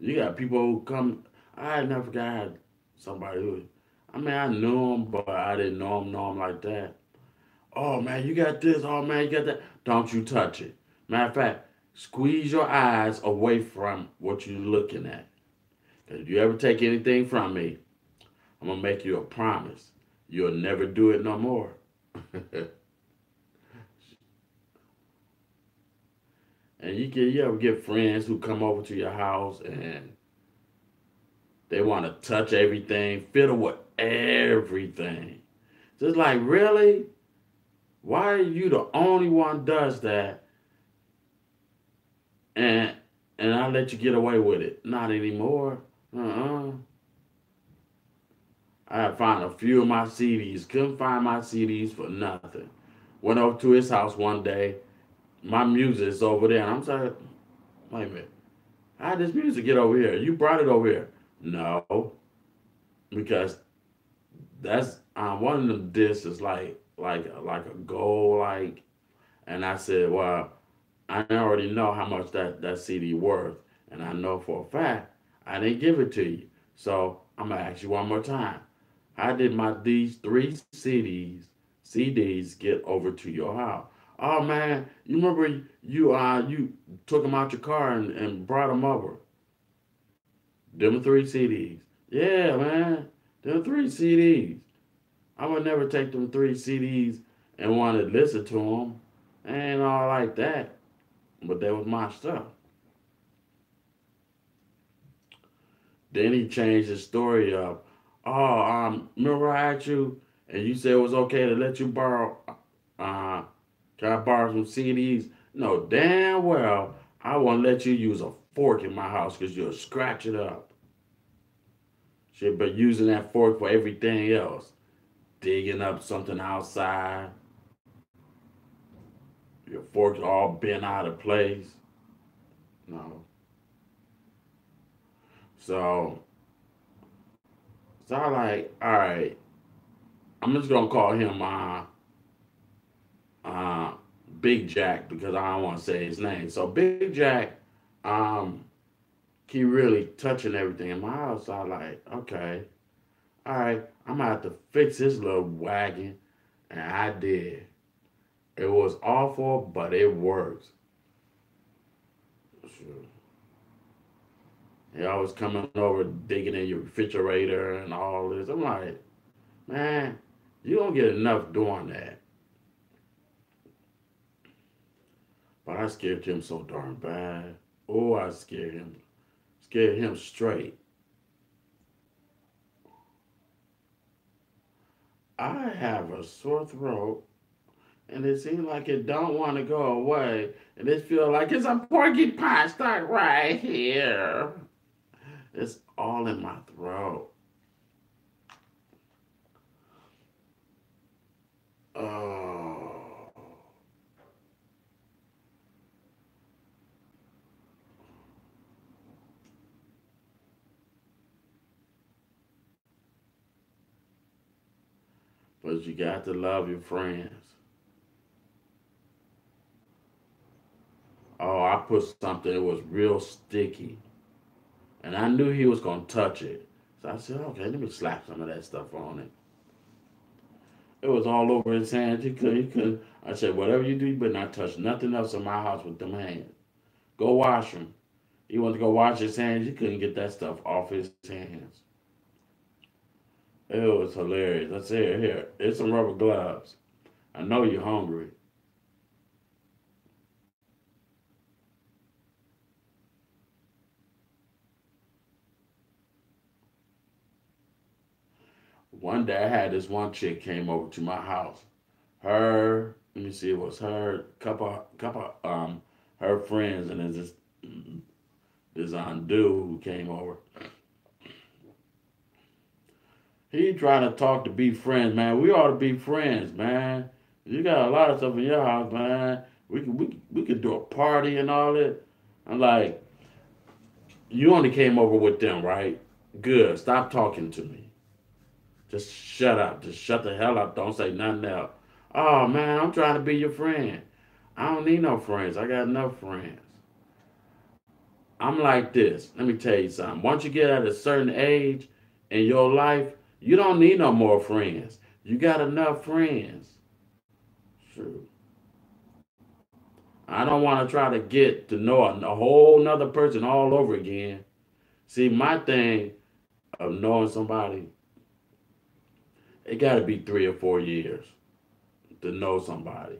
You got people who come. I never got somebody who. I mean, I knew him, but I didn't know him, know him like that. Oh man, you got this. Oh man, you got that. Don't you touch it. Matter of fact, squeeze your eyes away from what you're looking at. If you ever take anything from me, I'm gonna make you a promise. You'll never do it no more. and you can you ever get friends who come over to your house and they want to touch everything, fiddle with everything. Just like really? Why are you the only one does that? And and I let you get away with it. Not anymore. Uh-uh. I found a few of my CDs. Couldn't find my CDs for nothing. Went over to his house one day. My music's over there. And I'm sorry. Wait a minute. How did this music get over here? You brought it over here. No. Because that's um, one of them discs is like like like a gold like and I said, Well, I already know how much that, that CD worth. And I know for a fact I didn't give it to you. So I'm gonna ask you one more time. How did my these three CDs CDs get over to your house? Oh man, you remember you uh you took them out your car and, and brought them over. Them three CDs. Yeah, man. Them three CDs. I would never take them three CDs and want to listen to them. Ain't all like that. But that was my stuff. Then he changed his story up. Oh, um, remember I asked you and you said it was okay to let you borrow uh can I borrow some CDs? No, damn well I won't let you use a fork in my house because you'll scratch it up. Shit, but using that fork for everything else. Digging up something outside. Your fork's all bent out of place. No. So, so I like, all right, I'm just gonna call him uh, uh, Big Jack because I don't want to say his name. So Big Jack, um, he really touching everything in my house. I like, okay, all right, I'm gonna have to fix this little wagon, and I did. It was awful, but it works. Sure. He always coming over, digging in your refrigerator and all this. I'm like, man, you don't get enough doing that. But I scared him so darn bad. Oh, I scared him. Scared him straight. I have a sore throat and it seems like it don't want to go away. And it feel like it's a porcupine stuck right here. It's all in my throat. Oh. But you got to love your friends. Oh, I put something that was real sticky. And I knew he was going to touch it. So I said, okay, let me slap some of that stuff on it. It was all over his hands. He couldn't, he couldn't. I said, whatever you do, you better not touch nothing else in my house with them hands. Go wash them. He wanted to go wash his hands. He couldn't get that stuff off his hands. It was hilarious. I said, here, here's some rubber gloves. I know you're hungry. One day I had this one chick came over to my house. Her, let me see, it was her couple couple um her friends and this this aunt dude who came over. He trying to talk to be friends, man. We ought to be friends, man. You got a lot of stuff in your house, man. We could we we could do a party and all that. I'm like, you only came over with them, right? Good. Stop talking to me. Just shut up. Just shut the hell up. Don't say nothing else. Oh man, I'm trying to be your friend. I don't need no friends. I got enough friends. I'm like this. Let me tell you something. Once you get at a certain age in your life, you don't need no more friends. You got enough friends. True. I don't want to try to get to know a, whole nother person all over again. See, my thing of knowing somebody it got to be three or four years to know somebody.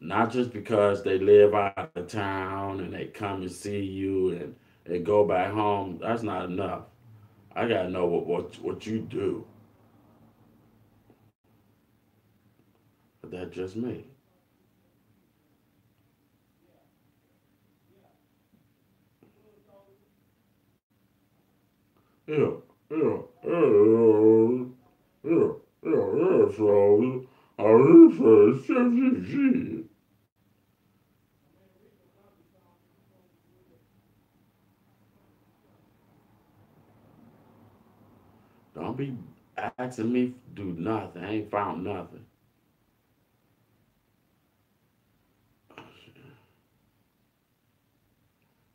Not just because they live out of town and they come and see you and they go back home. That's not enough. I got to know what, what, what you do. But that's just me. Yeah, yeah, yeah. Yeah, yeah, yeah, so I say CCG. Don't be asking me to do nothing. I ain't found nothing.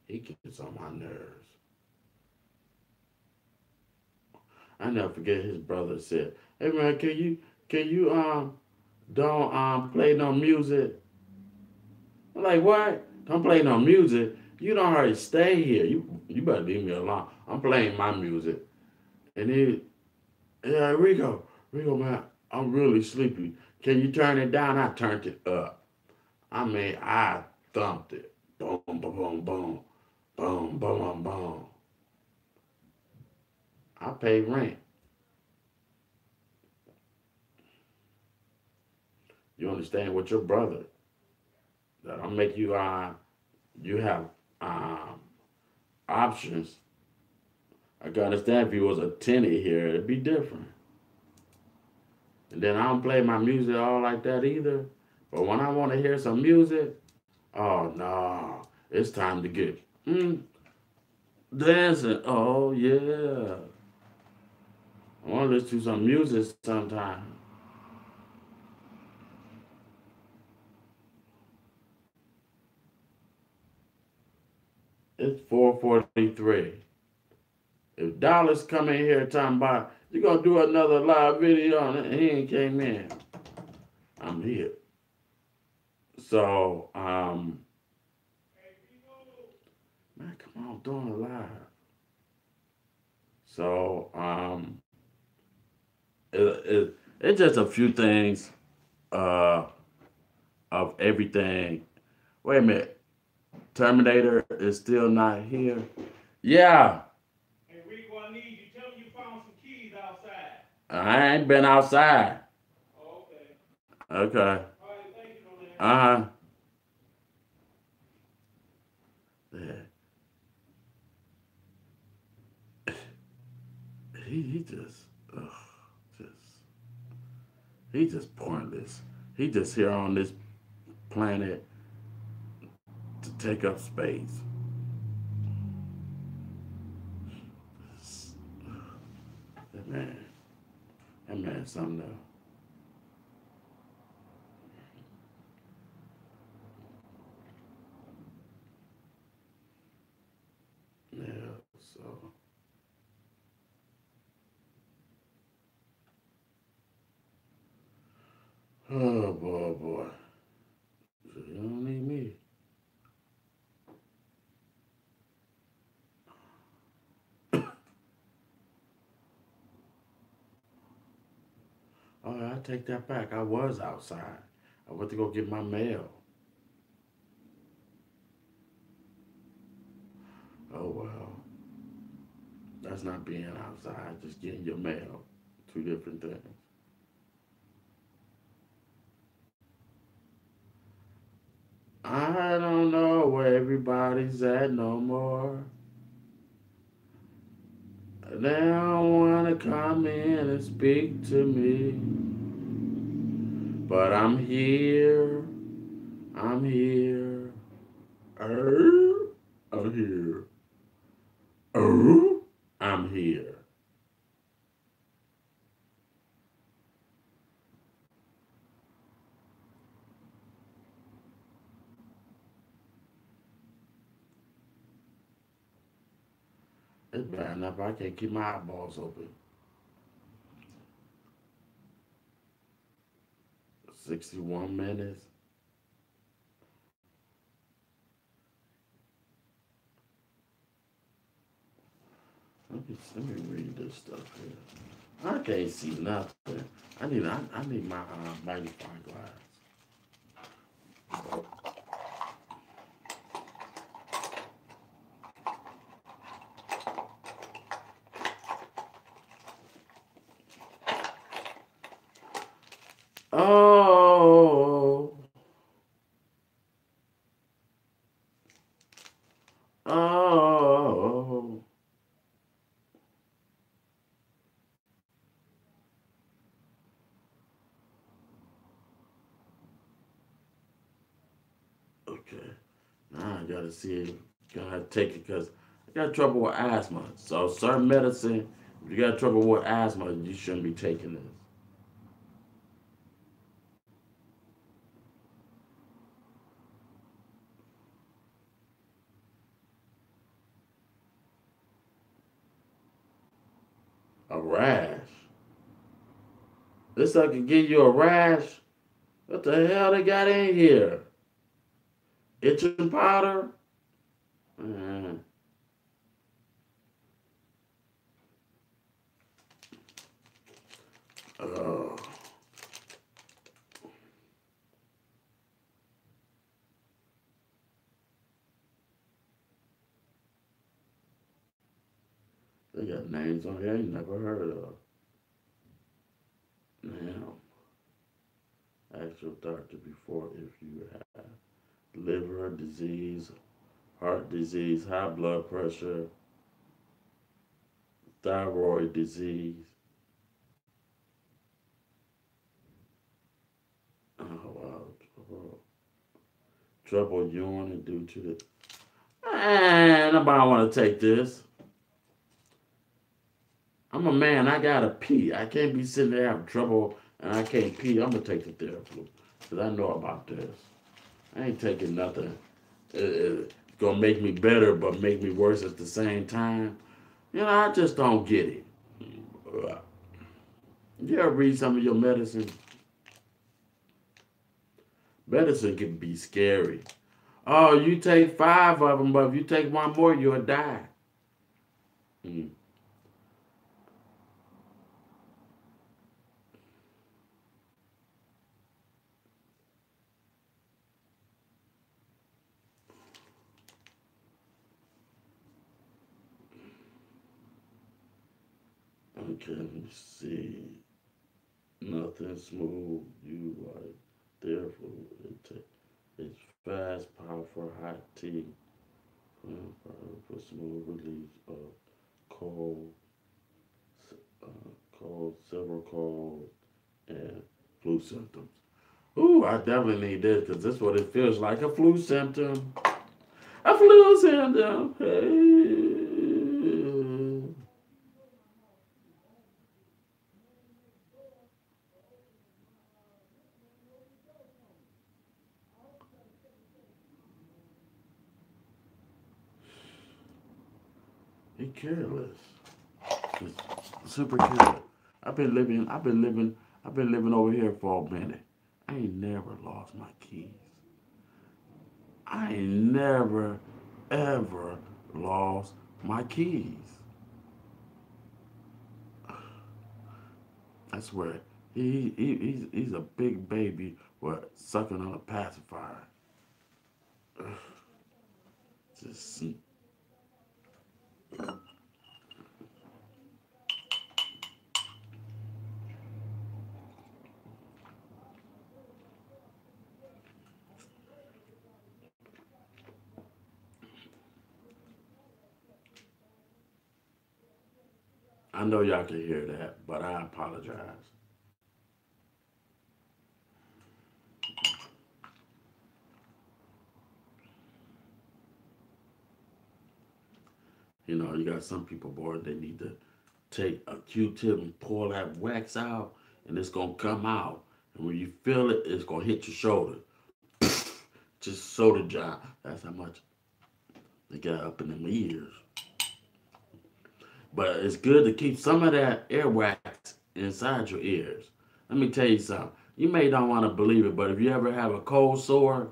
He gets on my nerves. I never forget his brother said, Hey man, can you can you um don't um play no music? I'm like, what? Don't play no music. You don't already stay here. You you better leave me alone. I'm playing my music. And he yeah, Rico, Rico man, I'm really sleepy. Can you turn it down? I turned it up. I mean, I thumped it. Boom, boom, boom, boom. Boom, boom, boom, boom. I pay rent. You understand what your brother that I'll make you uh you have um options. I can understand if he was a tenant here, it'd be different. And then I don't play my music all like that either. But when I want to hear some music, oh no, it's time to get mm, dancing. Oh yeah. I want to listen to some music sometime. It's 443. If Dallas come in here talking about you're gonna do another live video on it, he ain't came in. I'm here. So um man, come on, doing a live. So um it, it, it's just a few things uh, of everything. Wait a minute. Terminator is still not here. Yeah.
Hey, Rico, I need you. Tell me you found some keys outside.
I ain't been outside.
Okay.
Okay.
All right, thank you.
Uh huh. Yeah. He he just he just pointless. He just here on this planet to take up space. That man, that man, something else. Yeah, so. Oh boy, boy. So you don't need me. Oh, I take that back. I was outside. I went to go get my mail. Oh well. That's not being outside, just getting your mail. Two different things. I don't know where everybody's at no more. They don't want to come in and speak to me. But I'm here. I'm here. Er, I'm here. Er, I'm here. It's bad I can't keep my eyeballs open. 61 minutes. Let me, let me read this stuff here. I can't see nothing. I need I, I need my uh, magnifying glass. Oh, oh, okay. I gotta see gotta take it because I got trouble with asthma. So certain medicine, if you got trouble with asthma, you shouldn't be taking this. A rash. This stuff can give you a rash. What the hell they got in here? Itching powder? Oh. They got names on here I never heard of. Now, ask your doctor before if you have liver disease, heart disease, high blood pressure, thyroid disease. Oh wow, trouble, trouble urinating due to the. Man, nobody want to take this. I'm a man. I gotta pee. I can't be sitting there having trouble and I can't pee. I'm gonna take the therapy because I know about this. I ain't taking nothing. It- It's gonna make me better, but make me worse at the same time. You know, I just don't get it. You ever read some of your medicine? Medicine can be scary. Oh, you take five of them, but if you take one more, you'll die. Mm. Okay, let see. Nothing smooth. You like therefore it it's fast, powerful, hot tea. Mm, For smooth release of cold, uh, cold, several cold, and flu symptoms. Ooh, I definitely need this because this is what it feels like a flu symptom. A flu symptom. Hey. He careless. Just super careless. I've been living. I've been living. I've been living over here for a minute. I ain't never lost my keys. I ain't never, ever lost my keys. I swear, he, he he's he's a big baby with sucking on a pacifier. Just know y'all can hear that, but I apologize. You know, you got some people, bored, they need to take a Q-tip and pull that wax out, and it's gonna come out. And when you feel it, it's gonna hit your shoulder. Just soda job. That's how much they got up in them ears. But it's good to keep some of that earwax inside your ears. Let me tell you something. You may not want to believe it, but if you ever have a cold sore,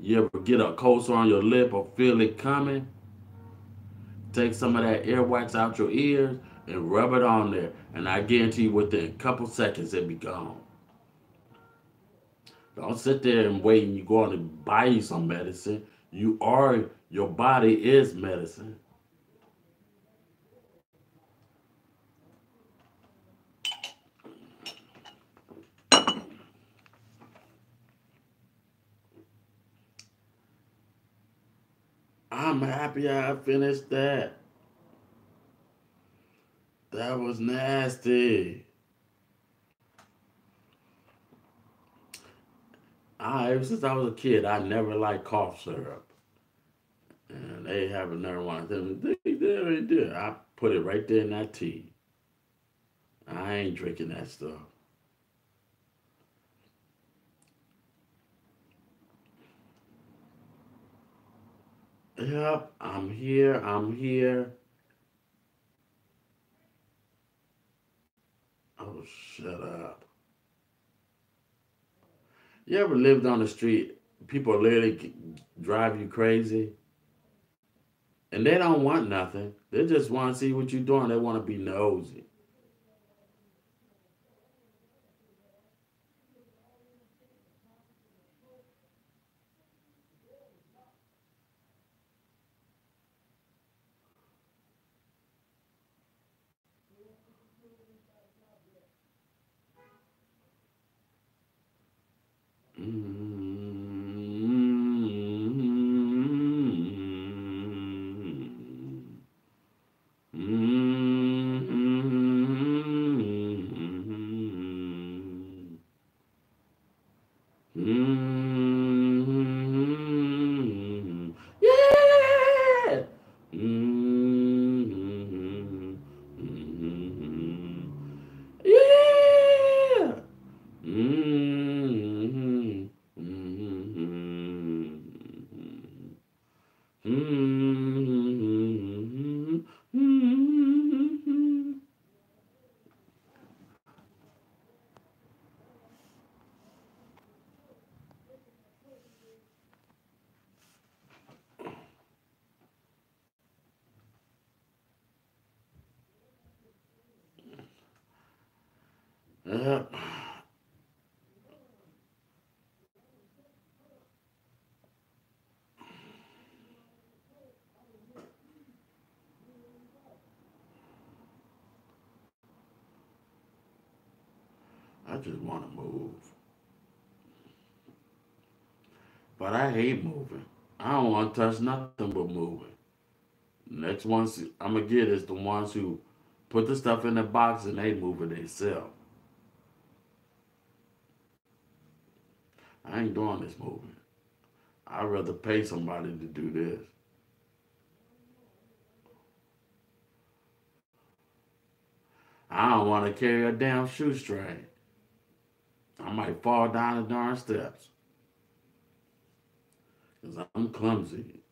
you ever get a cold sore on your lip or feel it coming, take some of that earwax out your ears and rub it on there. And I guarantee you within a couple seconds it'll be gone. Don't sit there and wait and you go on and buy you some medicine. You are, your body is medicine. I'm happy I finished that. That was nasty. I, ever since I was a kid, I never liked cough syrup. And they have a nerve one. They, they, they did. I put it right there in that tea. I ain't drinking that stuff. Yep, I'm here. I'm here. Oh, shut up. You ever lived on the street? People literally drive you crazy, and they don't want nothing. They just want to see what you're doing. They want to be nosy. Yeah. Yeah. Mhm. Mhm. Mhm. Mhm. Yep. I just want to move. But I hate moving. I don't want to touch nothing but moving. Next ones I'm gonna get is the ones who put the stuff in the box and they move it themselves. I ain't doing this moving. I'd rather pay somebody to do this. I don't want to carry a damn shoestring. I might fall down the darn steps. Because I'm clumsy.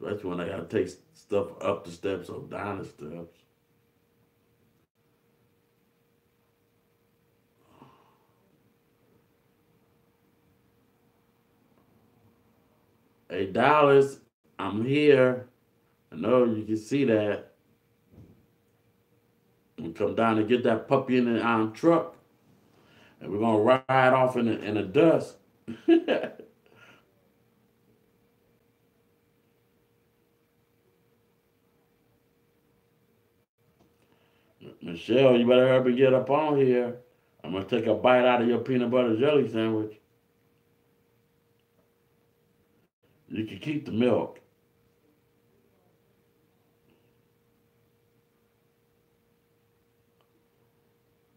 Especially when I got to take stuff up the steps or down the steps. Hey, Dallas, I'm here. I know you can see that. And come down and get that puppy in the um, truck. And we're going to ride off in the, in the dust. Michelle, you better hurry and get up on here. I'm to take a bite out of your peanut butter jelly sandwich. You can keep the milk.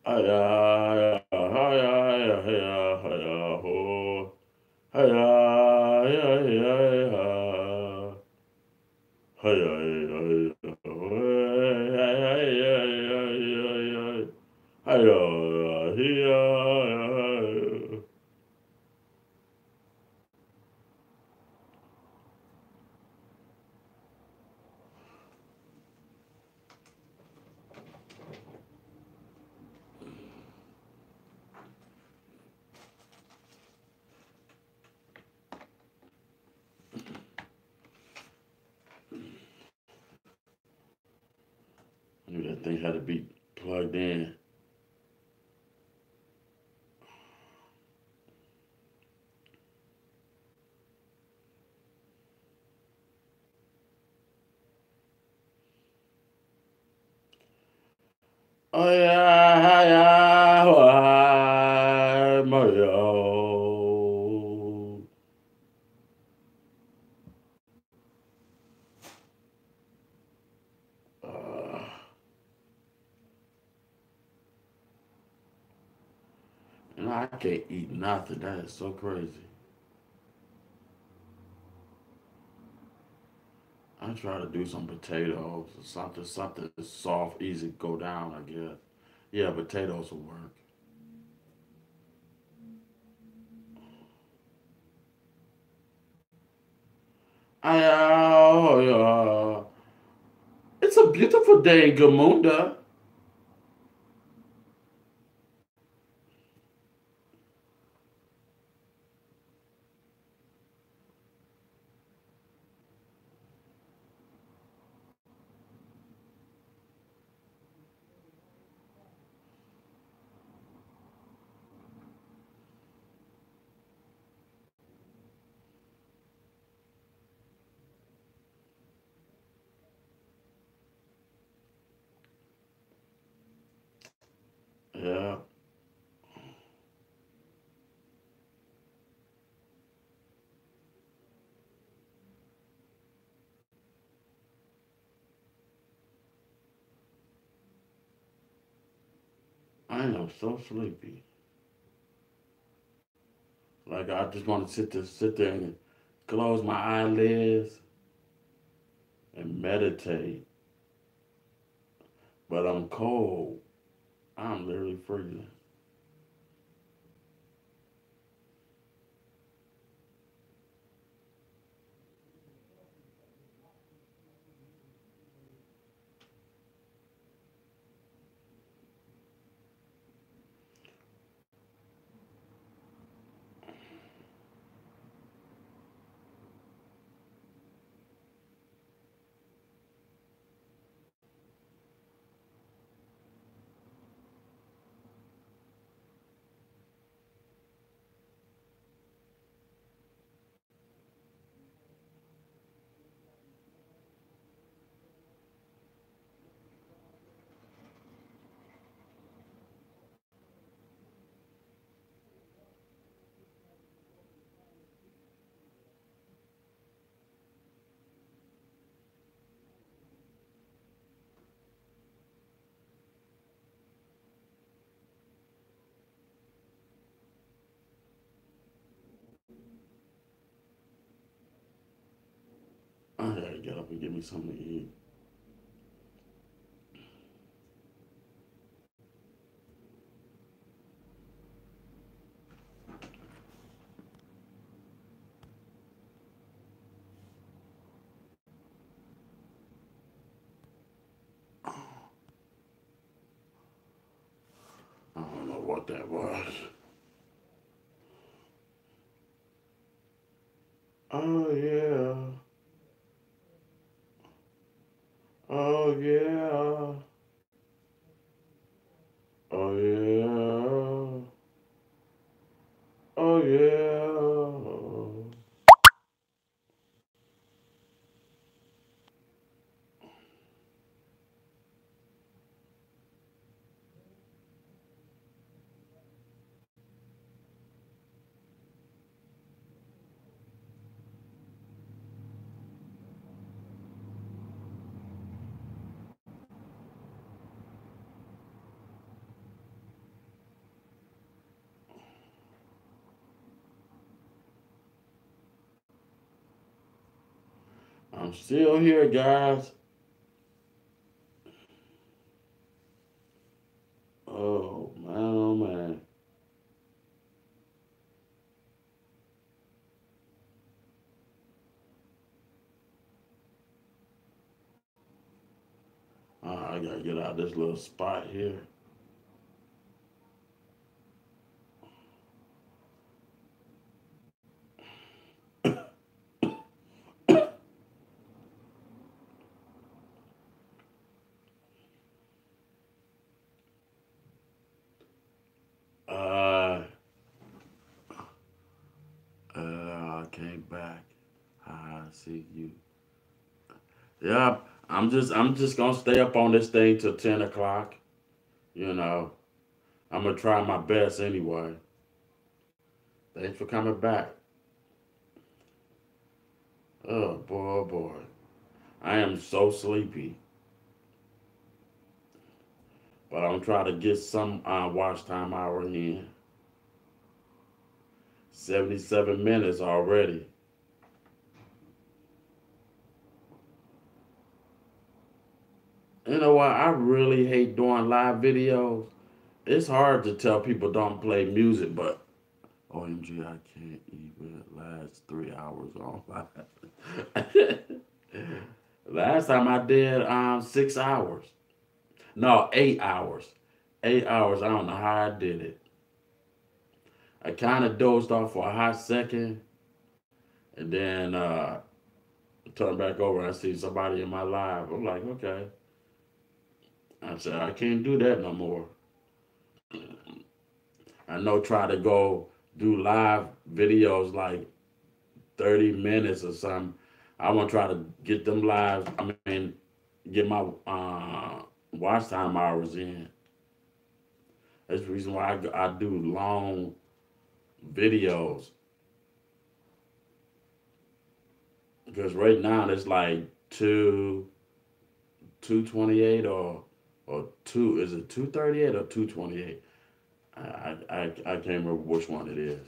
Hiya, hiya, hiya, hiya, ho. Hiya, hiya, hiya, hiya. Hiya, hiya, hiya, ho. Hiya, hiya, hiya, hiya, hiya. Hiya, hiya, hiya. I knew that thing had to be plugged in. Oh yeah, yeah, why, Mario? Uh, I can't eat nothing. That is so crazy. I try to do some potatoes something, something soft, easy to go down. I guess. Yeah, potatoes will work. I, uh, yeah. It's a beautiful day in Gamunda. Yeah, I am so sleepy. Like I just want to sit there, sit there and close my eyelids and meditate. But I'm cold. I'm literally freezing. Get me something to eat. I don't know what that was. Oh yeah. Oh yeah. Oh yeah. Oh yeah. I'm still here, guys. Oh man, oh man. Uh, I gotta get out of this little spot here. Uh, uh, I came back. I see you. Yep, I'm just, I'm just gonna stay up on this thing till ten o'clock. You know, I'm gonna try my best anyway. Thanks for coming back. Oh boy, oh boy, I am so sleepy, but I'm trying to get some uh, watch time hour in. Seventy-seven minutes already. You know what? I really hate doing live videos. It's hard to tell people don't play music, but OMG, I can't even last three hours on live. Last time I did um six hours. No, eight hours. Eight hours. I don't know how I did it. I kind of dozed off for a hot second, and then uh turned back over and I see somebody in my live. I'm like, okay. I said, I can't do that no more. I know try to go do live videos like 30 minutes or something. I want to try to get them live. I mean, get my uh, watch time hours in. That's the reason why I, I do long videos. Because right now it's like two, 228 or or two is it 238 or 228 I, I i I can't remember which one it is.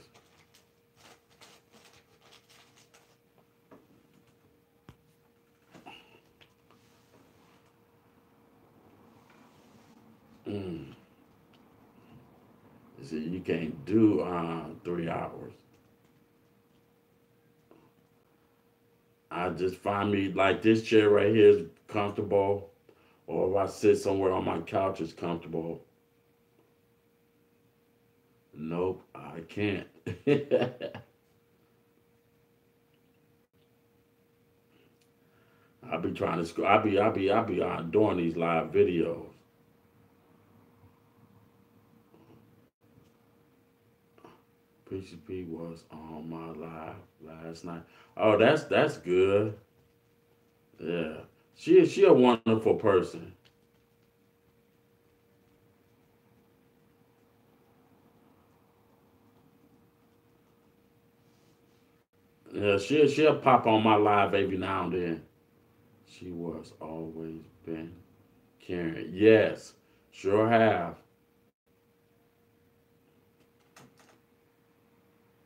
Mm. see you can't do uh three hours. I just find me like this chair right here is comfortable or if i sit somewhere on my couch it's comfortable nope i can't i be trying to sc- i be i be i be uh, doing these live videos PCP was on my live last night. Oh, that's that's good. Yeah, she she a wonderful person. Yeah, she she'll pop on my live every now and then. She was always been caring. Yes, sure have.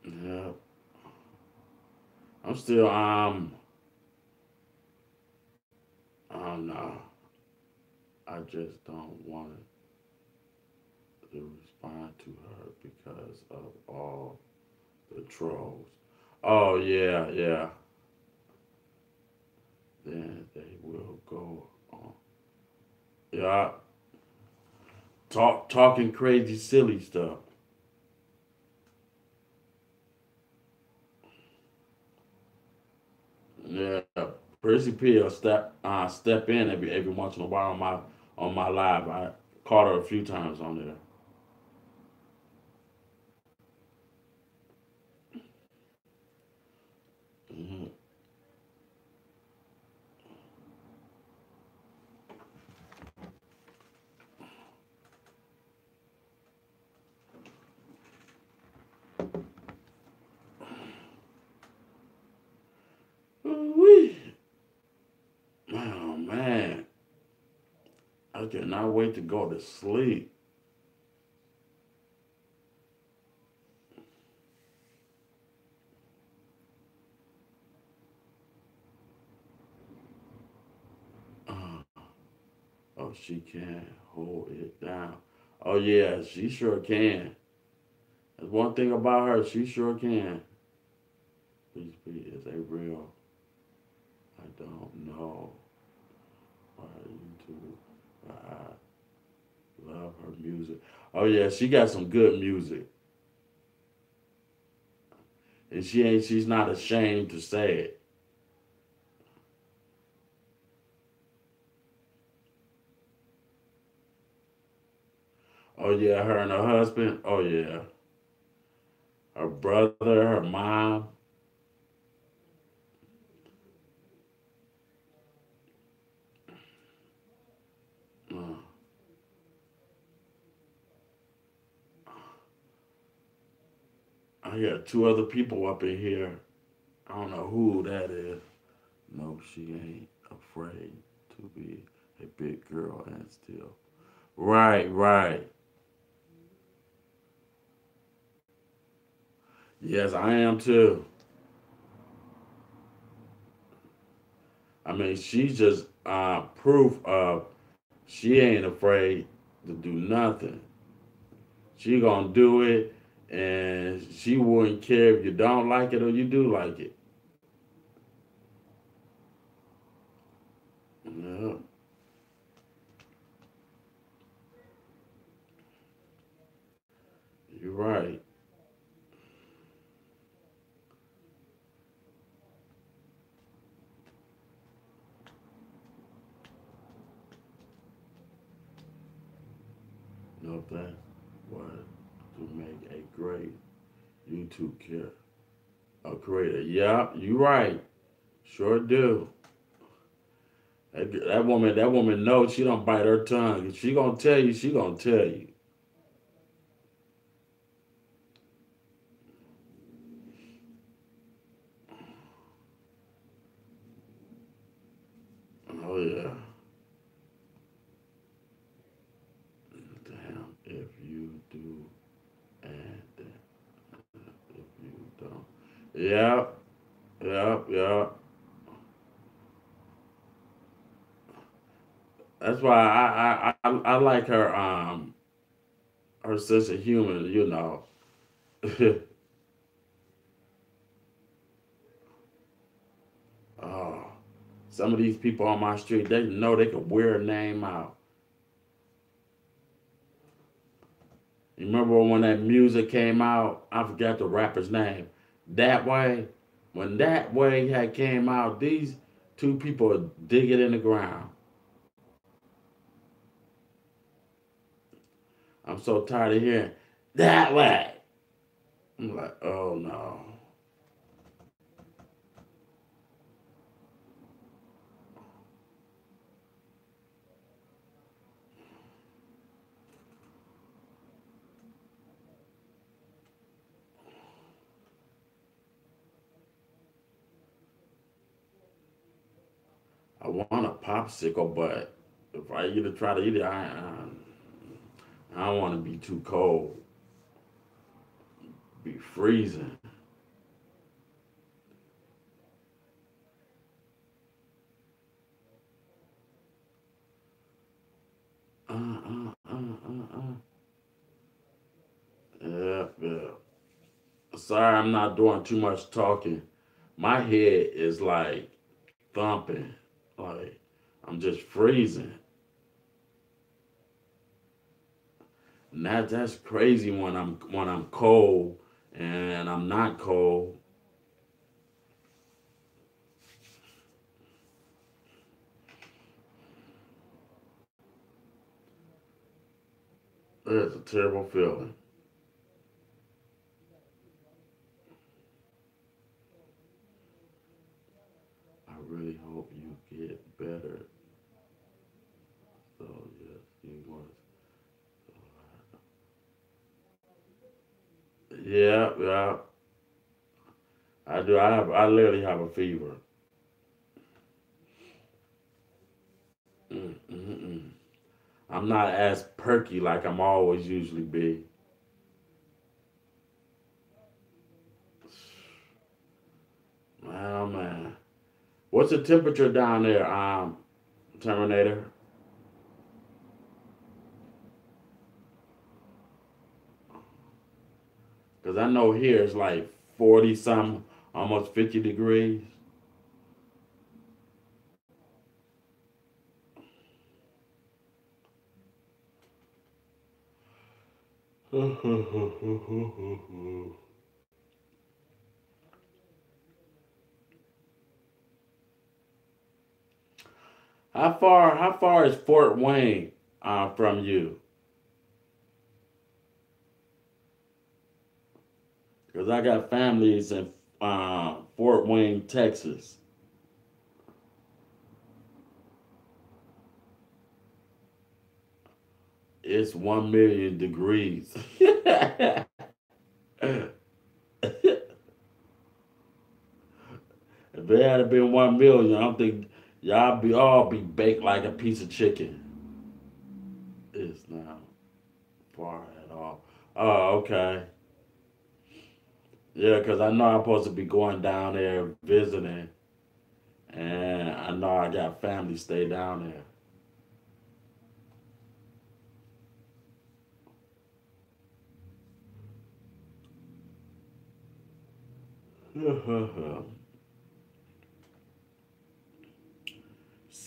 Yeah, I'm still um Oh no. I just don't want to respond to her because of all the trolls. Oh yeah, yeah. Then they will go on. Yeah. Talk talking crazy silly stuff. Yeah. Percy P will step uh step in every every once in a while on my on my live. I caught her a few times on there. Mhm. Ooh-wee. Oh man, I cannot wait to go to sleep. Uh, oh, she can't hold it down. Oh yeah, she sure can. That's one thing about her. She sure can. Please be is a real. I don't know why YouTube. but I love her music. Oh yeah, she got some good music, and she ain't. She's not ashamed to say it. Oh yeah, her and her husband. Oh yeah, her brother, her mom. Uh, I got two other people up in here. I don't know who that is. No, she ain't afraid to be a big girl and still. Right, right. Yes, I am too. I mean, she's just uh, proof of she ain't afraid to do nothing. She gonna do it, and she wouldn't care if you don't like it or you do like it. Yeah, you're right. No, that's what to make great YouTube oh, care a creator. Yeah, you right. Sure do. That, that woman, that woman knows she don't bite her tongue. If she gonna tell you, she gonna tell you. Oh yeah. Damn, if you do and if you don't. Yeah, yeah, yeah. That's why I, I, I, I like her um her sense of humor, you know. oh, some of these people on my street, they know they could wear a name out. You remember when that music came out? I forgot the rapper's name. That way, when that way had came out, these two people are digging in the ground. I'm so tired of hearing that way. I'm like, oh no. want a popsicle, but if I get to try to eat it, I, I, I don't want to be too cold. Be freezing. Uh, uh, uh, uh, uh. Yeah, yeah. Sorry, I'm not doing too much talking. My head is like thumping. Like I'm just freezing. That that's crazy when I'm when I'm cold and I'm not cold. That's a terrible feeling. I really hope you get better. So yes, you must. Yeah, yeah. I do. I have. I literally have a fever. I'm not as perky like I'm always usually be. Oh man, what's the temperature down there, um, Terminator? Because I know here it's like forty some, almost fifty degrees. How far? How far is Fort Wayne uh, from you? Because I got families in uh, Fort Wayne, Texas. It's one million degrees. if it had been one million, I don't think y'all be all be baked like a piece of chicken. It's not far at all. Oh, okay. Yeah, because I know I'm supposed to be going down there visiting, and I know I got family stay down there.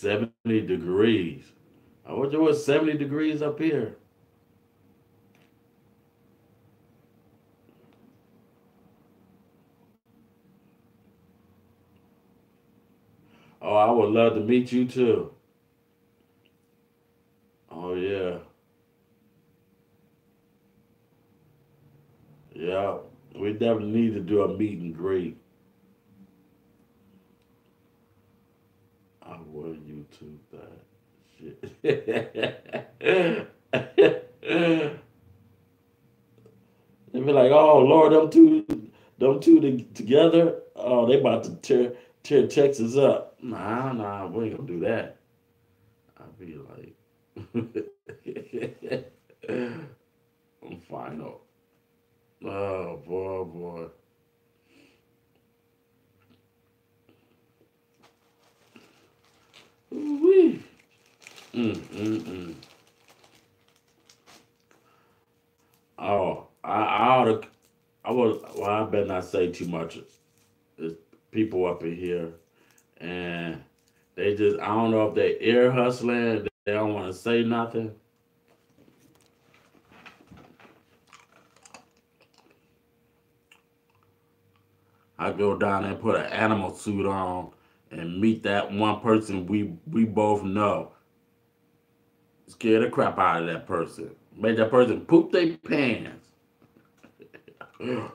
70 degrees. I wish it was 70 degrees up here. Oh, I would love to meet you too. Oh, yeah. Yeah. We definitely need to do a meet and greet. I will YouTube that shit. They be like, oh Lord, them two, them two to- together. Oh, they about to tear tear Texas up. Nah, nah, we ain't gonna do that. I'll be like, I'm final. Oh boy, boy. Ooh-wee. Mm, mm, mm. Oh, I, I ought I was, well, I better not say too much. There's people up in here, and they just, I don't know if they ear hustling, they don't want to say nothing. I go down there and put an animal suit on and meet that one person we we both know. Scare the crap out of that person. Make that person poop their pants.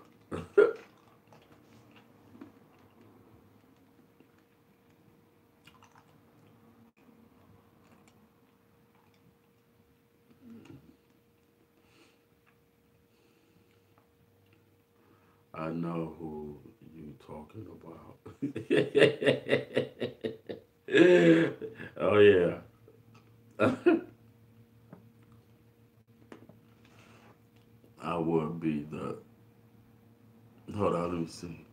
I know who you talking about. oh yeah. I would be the hold on, let me see.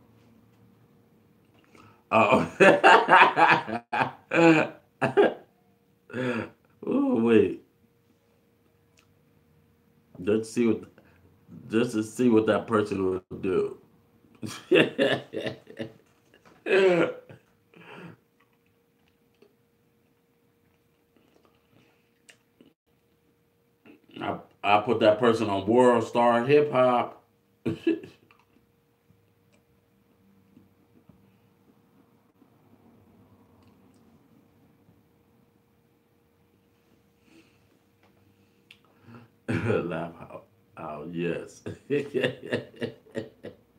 Oh oh wait. Let's see what just to see what that person would do. I, I put that person on World Star Hip Hop. Laugh out. Oh, yes.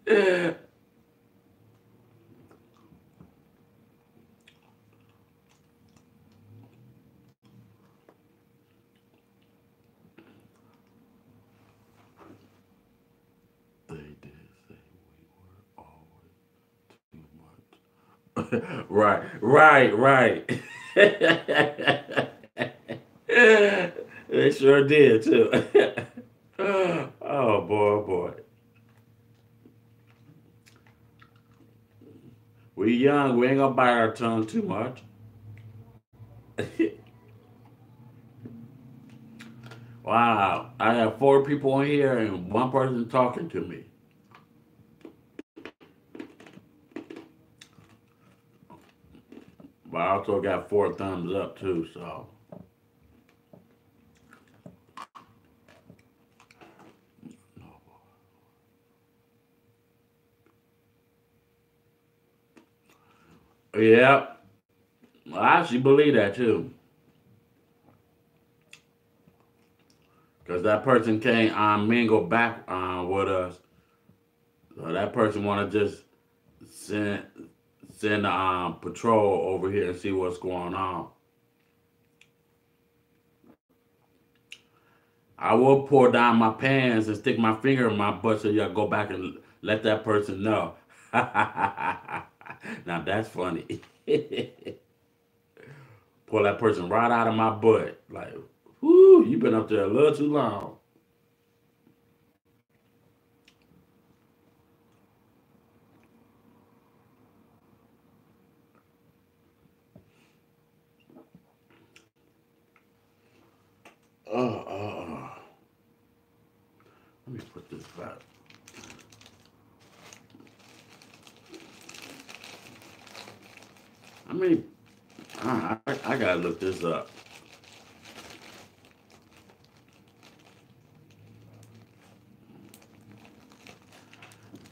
right, right, right. they sure did too. oh boy, oh boy. We young, we ain't gonna bite our tongue too much. wow, I have four people in here and one person talking to me. But I also got four thumbs up too, so. Yeah, I actually believe that too. Because that person can't um, mingle back uh, with us. So that person want to just send send a um, patrol over here and see what's going on. I will pour down my pants and stick my finger in my butt so y'all go back and let that person know. now that's funny. Pull that person right out of my butt. Like, whoo, you've been up there a little too long. Uh, uh, uh. Let me put this back. I mean, I, I, I gotta look this up.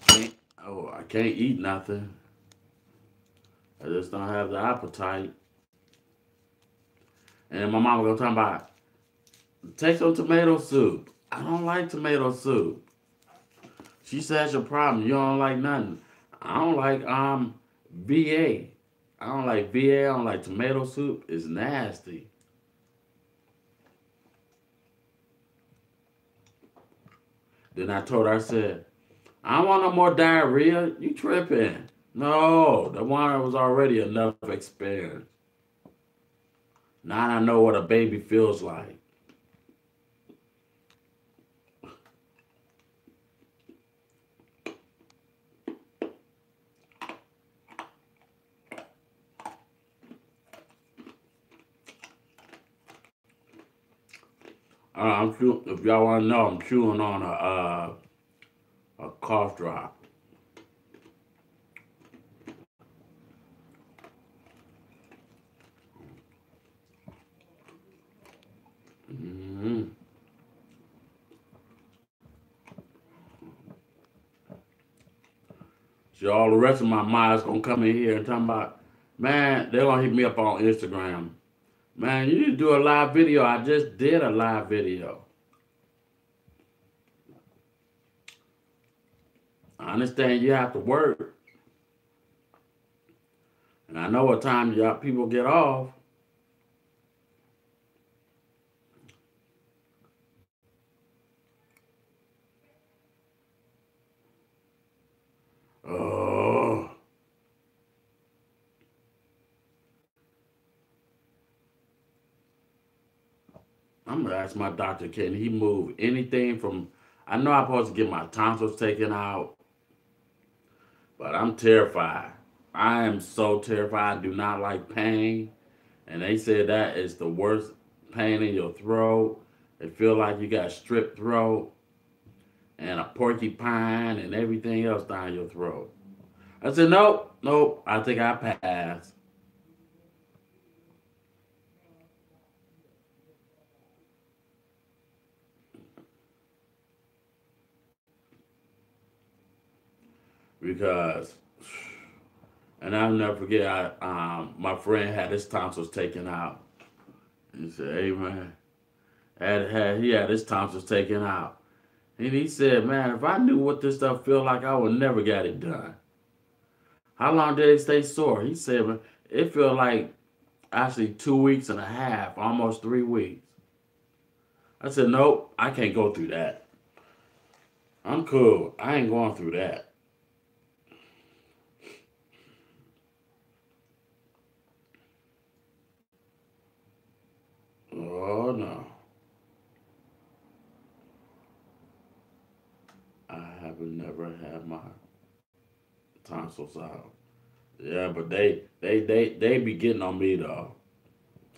Can't, oh, I can't eat nothing. I just don't have the appetite. And my mama gonna talk about take some tomato soup. I don't like tomato soup. She says your problem. You don't like nothing. I don't like um V8. I don't like V8. I don't like tomato soup. It's nasty. Then I told her, I said, I don't want no more diarrhea. You tripping. No, the one was already enough experience. Now I know what a baby feels like. Uh, I'm chew- if y'all want to know, I'm chewing on a uh, a cough drop. hmm So all the rest of my minds gonna come in here and talk about, man, they're gonna hit me up on Instagram. Man, you need to do a live video. I just did a live video. I understand you have to work. And I know what time y'all people get off. Oh, I'm gonna ask my doctor, can he move anything from I know I'm supposed to get my tonsils taken out, but I'm terrified. I am so terrified. I do not like pain. And they said that is the worst pain in your throat. It feel like you got strep throat. and a porcupine and everything else down your throat. I said, nope, nope, I think I passed. Because, and I'll never forget, I, um, my friend had his tonsils taken out. He said, hey man, had, had, he had his tonsils taken out. And he said, man, if I knew what this stuff felt like, I would never get it done. How long did it stay sore? He said, man, it felt like actually two weeks and a half, almost three weeks. I said, nope, I can't go through that. I'm cool. I ain't going through that. Oh no. I have never had my tonsils out. Yeah, but they they they they be getting on me though.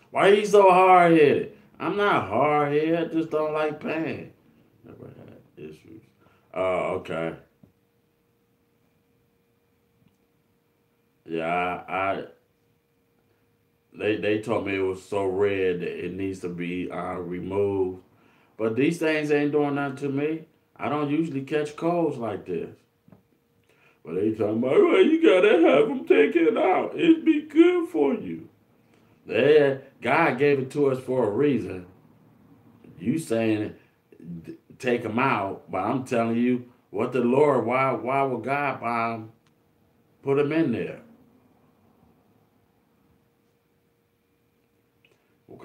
Why you so hard headed? I'm not hard headed. I just don't like pain. Never had issues. Oh, okay. Yeah, I, I they they told me it was so red that it needs to be uh, removed. But these things ain't doing nothing to me. I don't usually catch colds like this. But they talking about, well, you gotta have them taken out. It'd be good for you. Yeah, God gave it to us for a reason. You saying take them out, but I'm telling you, what the Lord, why why would God um, put them in there?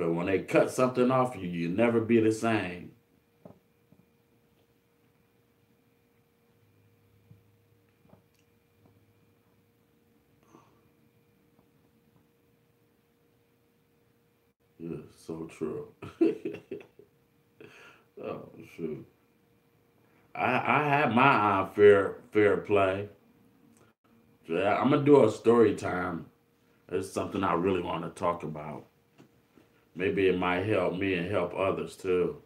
Because when they cut something off you, you never be the same. Yeah, so true. oh shoot. I I had my eye fair fair play. Yeah, I'm gonna do a story time. It's something I really want to talk about. Maybe it might help me and help others too.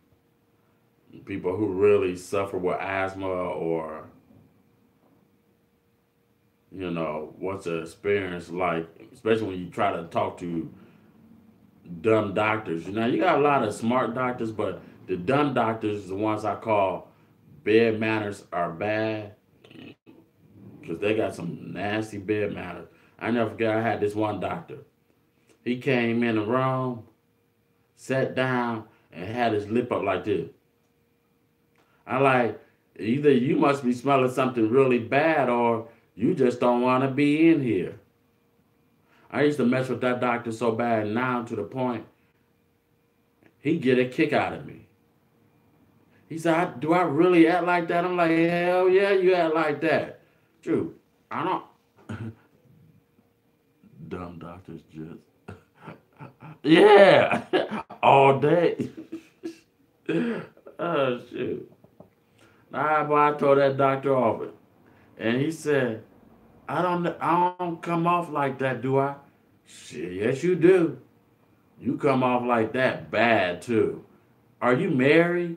People who really suffer with asthma or you know, what's the experience like, especially when you try to talk to dumb doctors. You know, you got a lot of smart doctors, but the dumb doctors, the ones I call bed manners, are bad because they got some nasty bed manners. I never forget I had this one doctor. He came in the room, sat down, and had his lip up like this. I like, either you must be smelling something really bad or you just don't want to be in here. I used to mess with that doctor so bad now to the point he get a kick out of me. He said, "Do I really act like that?" I'm like, "Hell yeah, you act like that." True. I don't. Dumb doctors just. yeah, all day. oh shoot. Nah, but I told that doctor off and he said, "I don't, I don't come off like that, do I?" Shit, yes, you do. You come off like that bad too. Are you married?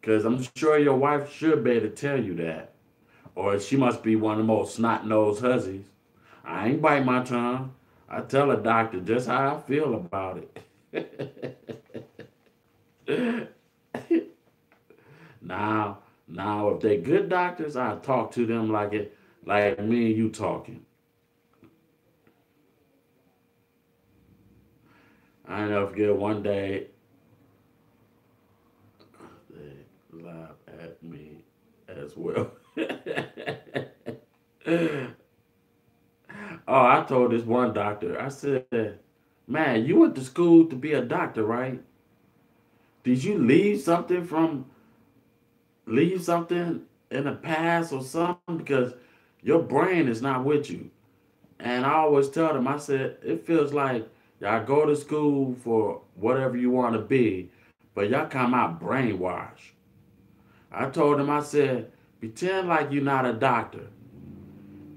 Because I'm sure your wife should be able to tell you that. Or she must be one of the most snot-nosed hussies. I ain't bite my tongue. I tell a doctor just how I feel about it. now, now, if they're good doctors, I talk to them like it, like me and you talking. I never forget one day they laughed at me as well. oh, I told this one doctor, I said, man, you went to school to be a doctor, right? Did you leave something from leave something in the past or something? Because your brain is not with you. And I always tell them, I said, it feels like Y'all go to school for whatever you want to be, but y'all come out brainwashed. I told them, I said, pretend like you're not a doctor.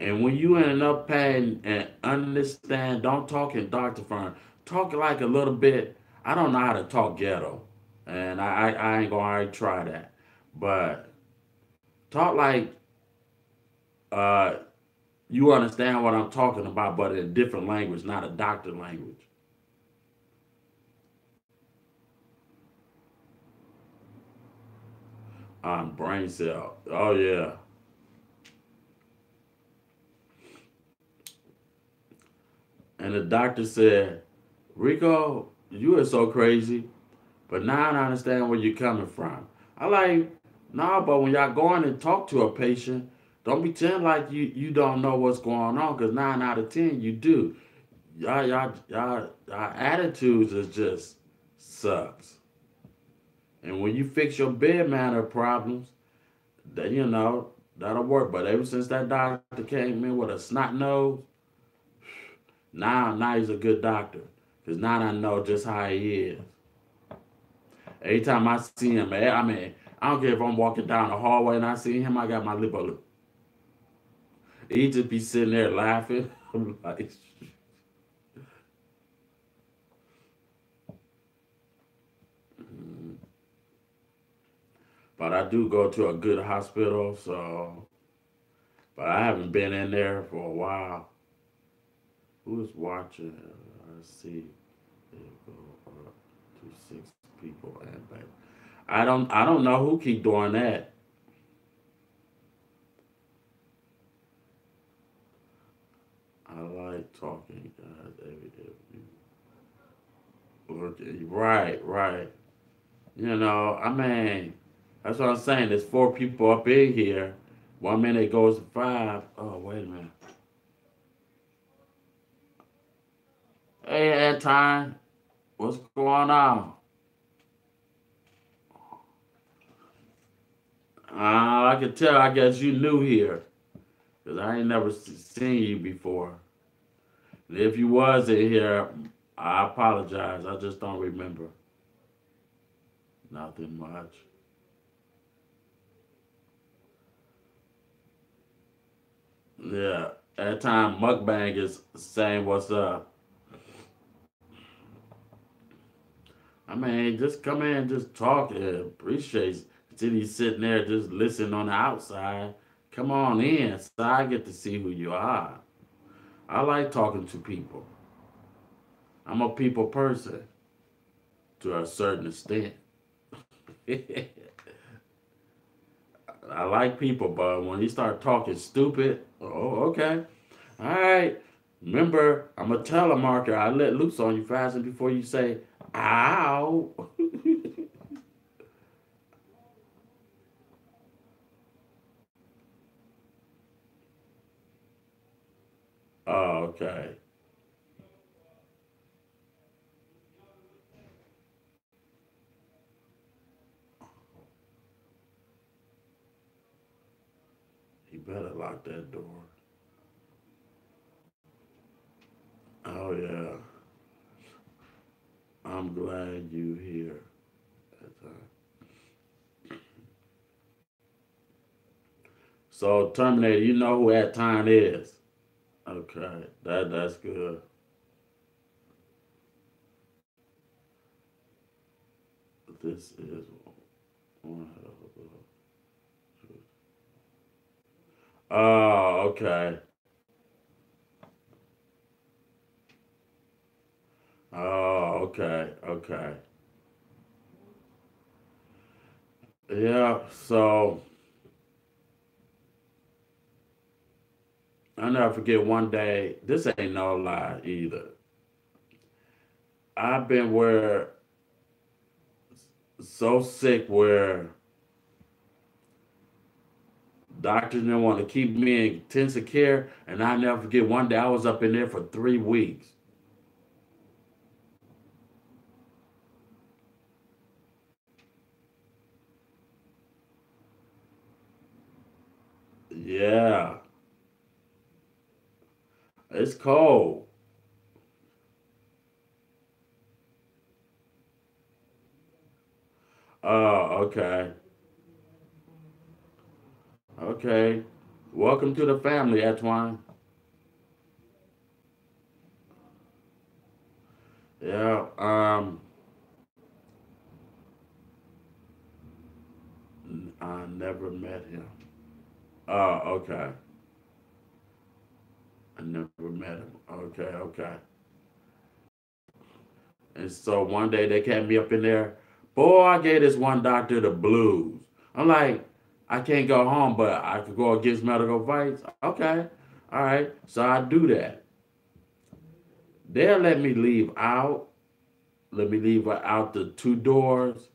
And when you end up paying and understand, don't talk in doctor firm. Talk like a little bit. I don't know how to talk ghetto. And I, I, I ain't gonna try that. But talk like uh, you understand what I'm talking about, but in a different language, not a doctor language. Um, brain cell. Oh yeah. And the doctor said, Rico, you are so crazy, but now I understand where you're coming from. I like, nah, but when y'all go in and talk to a patient, don't pretend like you you don't know what's going on, because nine out of ten you do. Y'all y'all y'all y'all attitudes is just sucks. And when you fix your bed manner problems, then you know that'll work. But ever since that doctor came in with a snot nose, now now he's a good doctor. Cause now I know just how he is. Every time I see him, eh, I mean, I don't care if I'm walking down the hallway and I see him, I got my lip on. He just be sitting there laughing. I'm like, but I do go to a good hospital, so. But I haven't been in there for a while. Who's watching? I see. There go up to six people and back. I don't. I don't know who keep doing that. I like talking, guys. Every day. Eh, right, right. You know, I mean, that's what I'm saying. There's four people up in here. One minute goes to five. Oh, wait a minute. Hey, Anton, what's going on? Uh, I can tell. I guess you new here, cause I ain't never seen you before. And if you was in here, I apologize. I just don't remember. Nothing much. Yeah, at time mukbang is saying what's up. I mean, just come in and just talk and appreciate. Instead he's sitting there just listening on the outside. Come on in, so I get to see who you are. I like talking to people. I'm a people person to a certain extent. I like people, but when you start talking stupid, oh, okay. All right. Remember, I'm a telemarketer. I let loose on you faster before you say, ow. oh, okay. You better lock that door. Oh, yeah. I'm glad you're here. So, Terminator, you know who that time is. Okay, that that's good. This is one hell of a- Oh, okay. Oh, okay, okay. Yeah, so I'll never forget one day, this ain't no lie either. I've been where so sick where doctors didn't want to keep me in intensive care, and I never forget one day I was up in there for three weeks. Yeah, it's cold. Oh, okay. Okay. Welcome to the family, Antoine. Yeah, um, I never met him. Oh, okay. I never met him. Okay, okay. And so one day they kept me up in there. Boy, I gave this one doctor the blues. I'm like, I can't go home, but I could go against medical advice. Okay. All right. So I do that. They'll let me leave out. Let me leave out the two doors.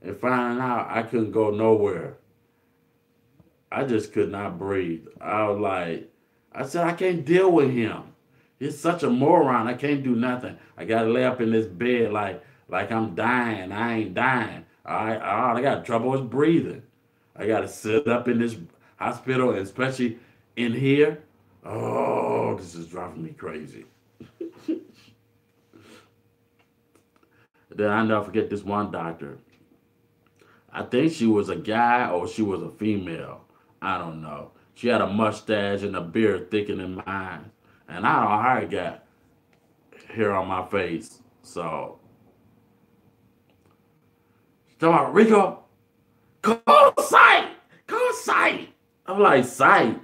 And finding out I couldn't go nowhere. I just could not breathe. I was like, I said, I can't deal with him. He's such a moron. I can't do nothing. I gotta lay up in this bed like like I'm dying. I ain't dying. I all I got trouble is breathing. I gotta sit up in this hospital, especially in here. Oh, this is driving me crazy. then I never forget this one doctor. I think she was a guy or she was a female. I don't know. She had a mustache and a beard thicker than mine. And I don't I got hair on my face. So, she's talking about Rico, call psych, call psych. I'm like, psych?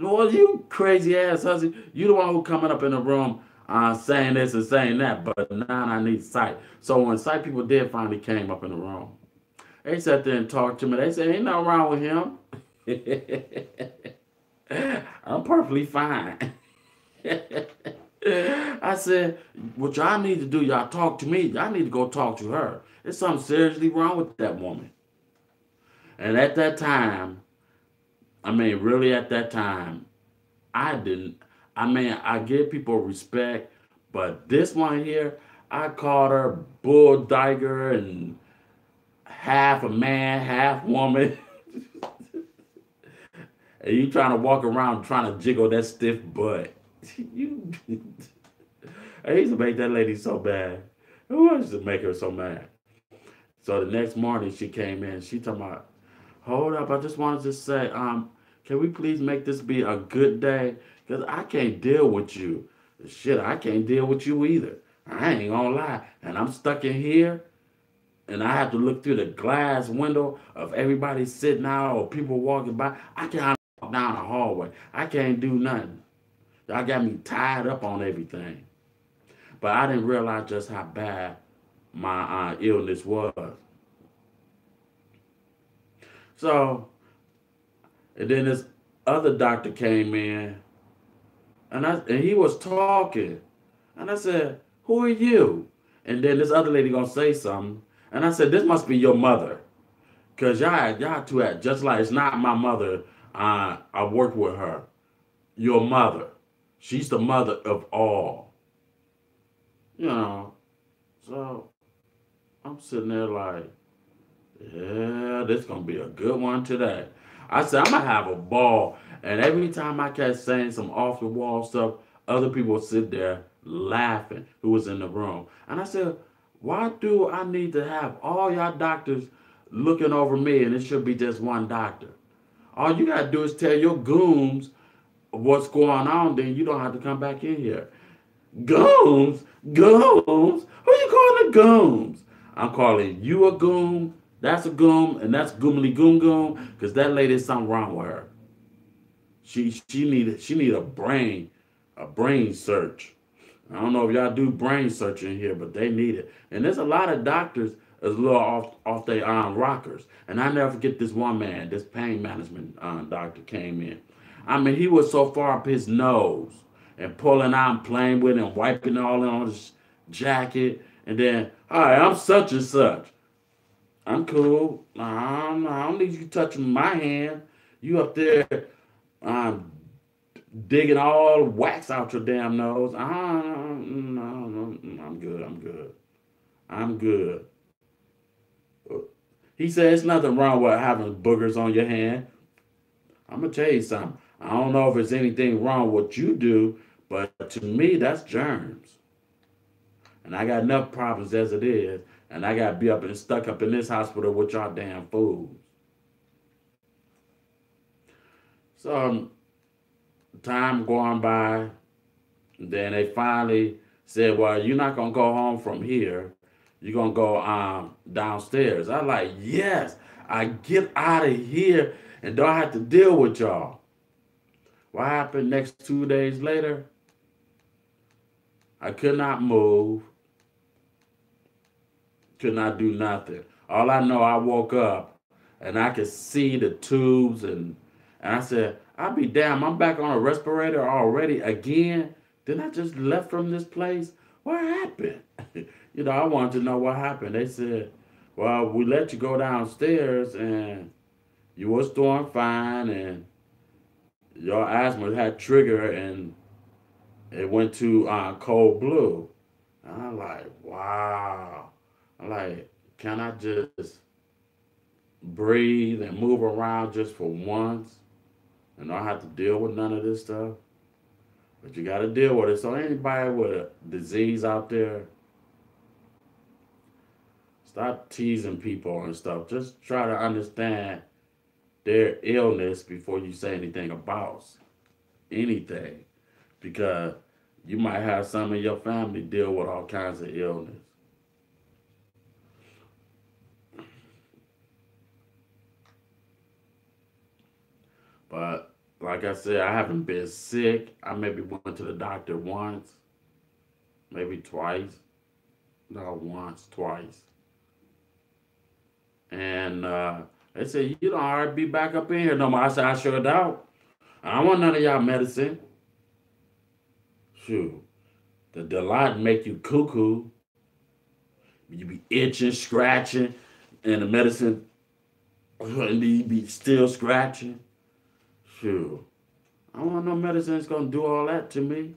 Well, you crazy ass hussy. You the one who coming up in the room uh, saying this and saying that, but now I need psych. So when psych people did finally came up in the room, they sat there and talked to me. They said, ain't nothing wrong with him. I'm perfectly fine. I said, what y'all need to do, y'all talk to me. Y'all need to go talk to her. There's something seriously wrong with that woman. And at that time, I mean, really at that time, I didn't, I mean, I give people respect, but this one here, I called her bull diger and half a man, half woman. and you trying to walk around trying to jiggle that stiff butt. you I used to make that lady so bad. Who was to make her so mad? So the next morning she came in. She told me, hold up, I just wanted to say, um, can we please make this be a good day? Because I can't deal with you. Shit, I can't deal with you either. I ain't gonna lie. And I'm stuck in here and I have to look through the glass window of everybody sitting out or people walking by. I can't down the hallway. I can't do nothing. Y'all got me tied up on everything. But I didn't realize just how bad my uh, illness was. So, and then this other doctor came in, and I and he was talking, and I said, "Who are you?" And then this other lady gonna say something, and I said, "This must be your mother, cause y'all y'all two act just like it's not my mother. Uh, I worked with her, your mother." She's the mother of all. You know, so I'm sitting there like, yeah, this gonna be a good one today. I said, I'm gonna have a ball. And every time I kept saying some off the wall stuff, other people sit there laughing who was in the room. And I said, why do I need to have all y'all doctors looking over me and it should be just one doctor? All you gotta do is tell your goons what's going on, then you don't have to come back in here. Goons? Goons? Who you calling the goons? I'm calling you a goon. That's a goon, and that's goomly goom goom, because that lady something wrong with her. She she need she need a brain, a brain search. I don't know if y'all do brain searching here, but they need it. And there's a lot of doctors as a little off off their um, rockers. And I never forget this one man, this pain management uh, doctor came in. I mean, he was so far up his nose and pulling out and playing with it and wiping all in on his jacket. And then, hi, I'm such and such. I'm cool. I don't, I don't need you touching my hand. You up there um, digging all wax out your damn nose. No, no, no, I'm good. I'm good. I'm good. He said, "There's nothing wrong with having boogers on your hand. I'm going to tell you something. I don't know if there's anything wrong with what you do, but to me, that's germs. And I got enough problems as it is. And I got to be up and stuck up in this hospital with y'all damn fools. So, um, time going by. Then they finally said, well, you're not going to go home from here. You're to go um, downstairs. I'm like, yes, I get out of here and don't have to deal with y'all. What happened next two days later? I could not move, could not do nothing. All I know, I woke up and I could see the tubes and and I said, I'll be damn, I'm back on a respirator already again. Then I just left from this place. What happened? you know, I wanted to know what happened. They said, Well, we let you go downstairs and you was doing fine and your asthma had trigger and it went to uh, code blue. And I'm like, wow. I'm like, can I just breathe and move around just for once and not have to deal with none of this stuff? But you got to deal with it. So anybody with a disease out there, stop teasing people and stuff. Just try to understand their illness before you say anything about anything because you might have some in your family deal with all kinds of illness. But like I said, I haven't been sick. I maybe went to the doctor once, maybe twice. No, once, twice. And uh, they said, you don't already be back up in here no more. I said, I sure doubt. I don't want none of y'all medicine. Shoot. The delight make you cuckoo. You be itching, scratching, and the medicine, and you be still scratching. Shoot. I don't want no medicine that's gonna do all that to me.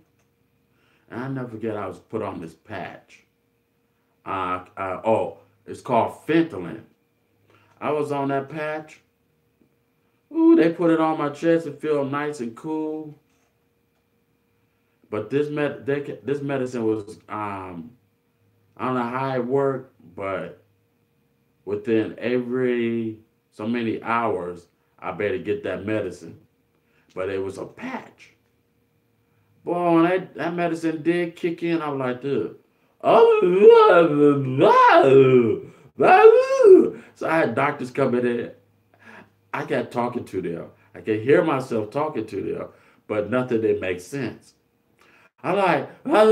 And I never forget I was put on this patch. Uh, uh, oh, it's called fentanyl. I was on that patch. Ooh, they put it on my chest. It feel nice and cool. But this med they, this medicine was um I don't know how it worked, but within every so many hours, I better get that medicine. But it was a patch. Boy, that, that medicine did kick in, I was like, dude. Oh, so I had doctors coming in. I got talking to them. I can hear myself talking to them, but nothing that makes sense. I'm like I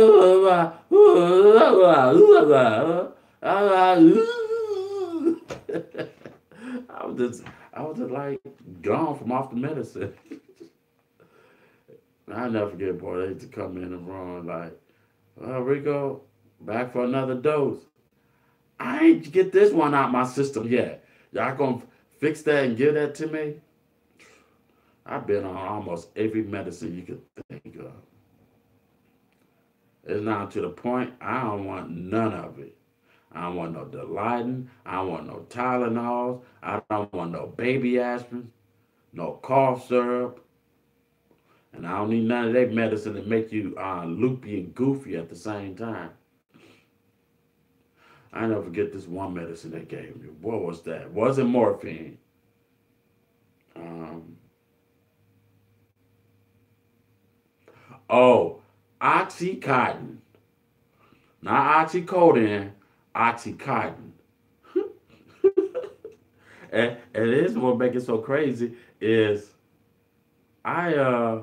was just I was just like gone from off the medicine. I never forget, boy, they used to come in and run like, well, Rico, back for another dose. I ain't get this one out my system yet. Y'all gonna fix that and give that to me? I've been on almost every medicine you could think of. It's now to the point I don't want none of it. I don't want no Dilaudid. I don't want no Tylenols. I don't want no baby aspirin, no cough syrup. And I don't need none of that medicine to make you uh, loopy and goofy at the same time. I never forget this one medicine they gave me. What was that? Wasn't morphine. Um, oh, Oxycontin. Not oxycodone, oxycontin. and, and this is what makes it so crazy is I uh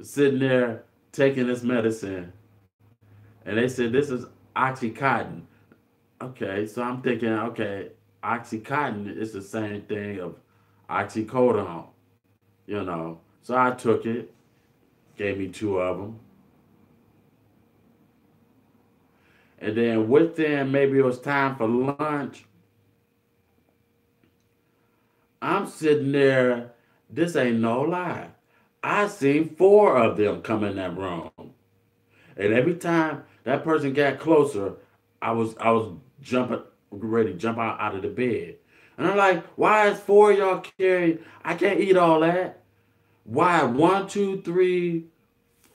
sitting there taking this medicine and they said this is oxycontin. Okay, so I'm thinking, okay, oxycontin is the same thing of oxycodone, you know. So I took it, gave me two of them. And then within maybe it was time for lunch, I'm sitting there, this ain't no lie. I seen four of them come in that room. And every time that person got closer, I was I was jumping ready to jump out, out of the bed. And I'm like, why is four y'all carrying? I can't eat all that. Why one, two, three,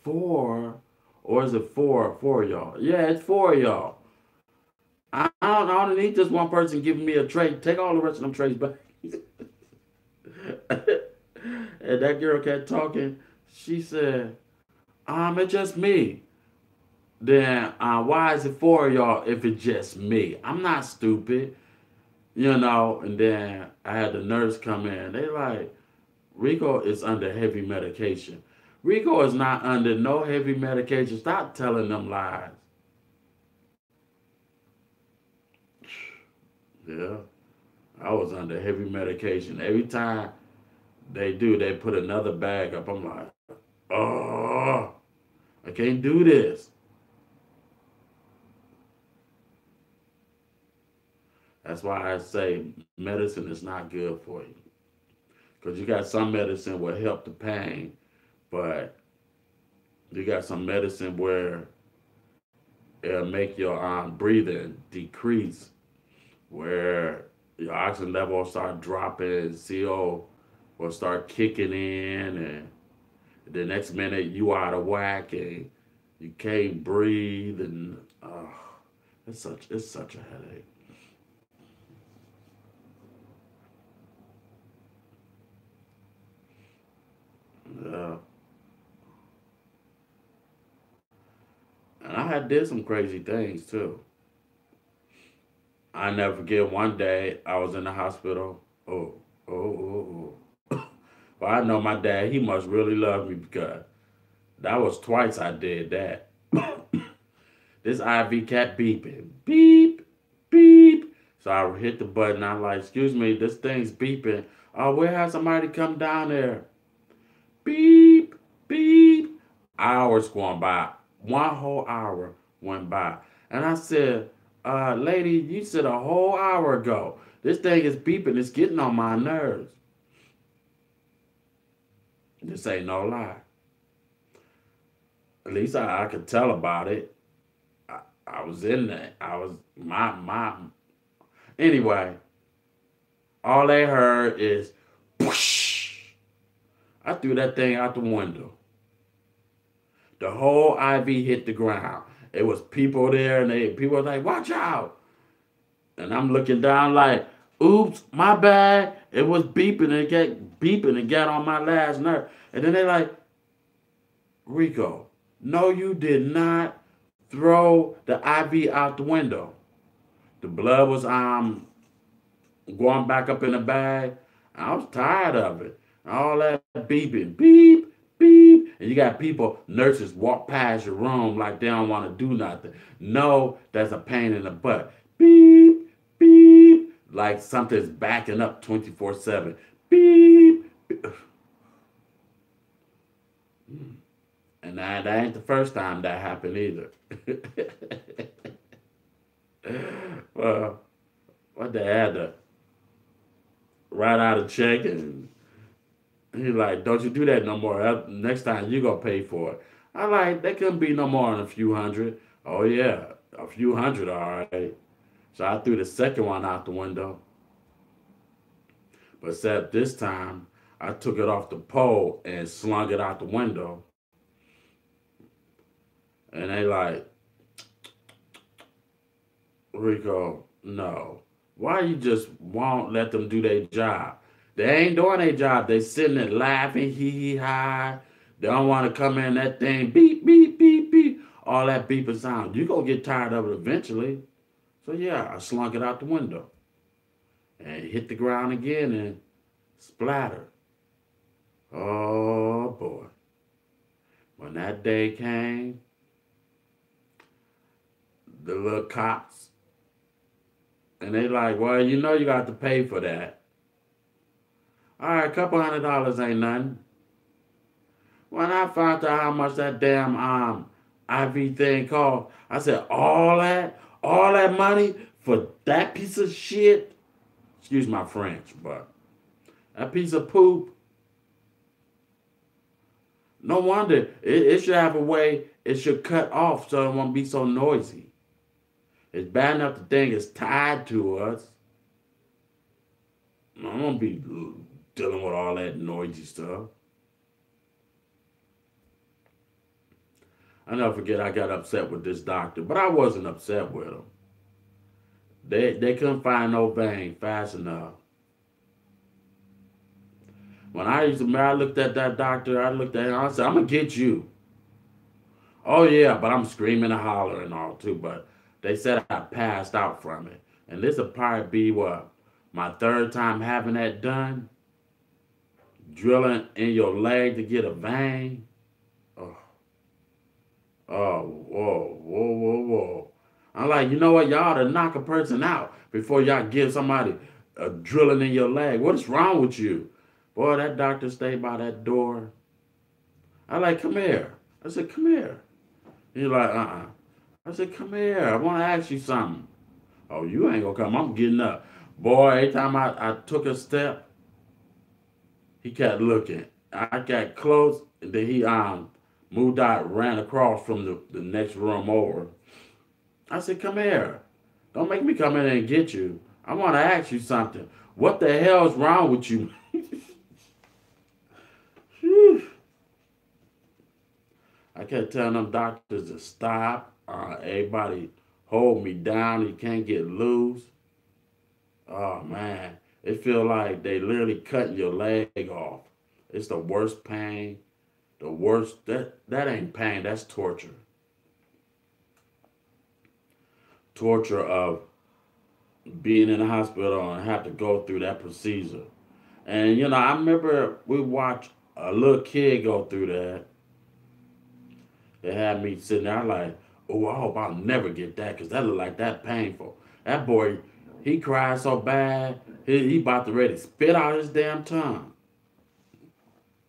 four or is it four, four y'all? Yeah, it's four y'all. I, don't, I don't need just one person giving me a tray. Take all the rest of them trays back. and that girl kept talking. She said, um, it's just me. Then uh, why is it for y'all if it's just me? I'm not stupid. You know, and then I had the nurse come in. They like, Rico is under heavy medication. Rico is not under no heavy medication. Stop telling them lies. Yeah. I was under heavy medication. Every time they do, they put another bag up. I'm like, oh, I can't do this. That's why I say medicine is not good for you. Because you got some medicine will help the pain, but you got some medicine where it'll make your um, breathing decrease, where your oxygen level will start dropping, CO will start kicking in, and the next minute you out of whack and you can't breathe, and uh, it's such it's such a headache. Yeah. And I had did some crazy things too. I never forget one day I was in the hospital. Oh, oh, oh, oh. well, I know my dad, he must really love me because that was twice I did that. this IV kept beeping. Beep, beep. So I hit the button. I'm like, excuse me, this thing's beeping. Oh, we have somebody come down there. Beep, beep. Hours going by. One whole hour went by. And I said, uh, lady, you said a whole hour ago. This thing is beeping. It's getting on my nerves. This ain't no lie. At least I, I could tell about it. I, I was in there. I was my my. Anyway, all they heard is. I threw that thing out the window. The whole IV hit the ground. It was people there, and they people were like, "Watch out!" And I'm looking down like, "Oops, my bad." It was beeping and it got beeping and got on my last nerve. And then they like, Rico, no, you did not throw the IV out the window. The blood was um going back up in the bag. I was tired of it. All that beeping, beep, beep. And you got people, nurses walk past your room like they don't want to do nothing. No, that's a pain in the butt. Beep, beep. Like something's backing up 24 7. Beep, beep. Mm. And that, that ain't the first time that happened either. well, what they had to write out a check and He's like, don't you do that no more. Next time you gonna pay for it. I like, that couldn't be no more than a few hundred. Oh yeah, a few hundred, all right. So I threw the second one out the window. But except this time, I took it off the pole and slung it out the window. And they like, Rico, no. Why you just won't let them do their job? They ain't doing their job. They sitting there laughing, hee hee ha. They don't want to come in that thing, beep, beep, beep, beep. All that beeping sound. You gonna get tired of it eventually. So yeah, I slunk it out the window. And hit the ground again and splatter. Oh boy. When that day came, the little cops, and they like, well, you know you got to pay for that. All right, a couple hundred dollars ain't nothing. When I found out how much that damn um IV thing cost, I said, all that, all that money for that piece of shit. Excuse my French, but that piece of poop. No wonder it, it should have a way it should cut off so it won't be so noisy. It's bad enough the thing is tied to us. I'm gonna be dealing with all that noisy stuff. I never forget I got upset with this doctor, but I wasn't upset with him. They they couldn't find no vein fast enough. When I used to, I looked at that doctor, I looked at him, I said, I'm gonna get you. Oh yeah, but I'm screaming and hollering and all too, but they said I passed out from it. And this will probably be what, my third time having that done? Drilling in your leg to get a vein. Oh, oh, whoa, whoa, whoa, whoa. I'm like, you know what? Y'all to knock a person out before y'all give somebody a drilling in your leg. What is wrong with you? Boy, that doctor stayed by that door. I like, come here. I said, come here. He's like, uh-uh. I said, come here. I want to ask you something. Oh, you ain't gonna come. I'm getting up. Boy, every time I, I took a step, he kept looking. I got close, and then he um moved out, ran across from the, the next room over. I said, come here. Don't make me come in and get you. I want to ask you something. What the hell's wrong with you? I kept telling them doctors to stop. Uh, everybody hold me down. You can't get loose. Oh man, it feel like they literally cutting your leg off. It's the worst pain. The worst that that ain't pain. That's torture. Torture of being in the hospital and have to go through that procedure. And you know, I remember we watched a little kid go through that. They had me sitting there like, oh, I hope I'll never get that because that look like that painful. That boy, he cried so bad, he, he about to ready spit out his damn tongue.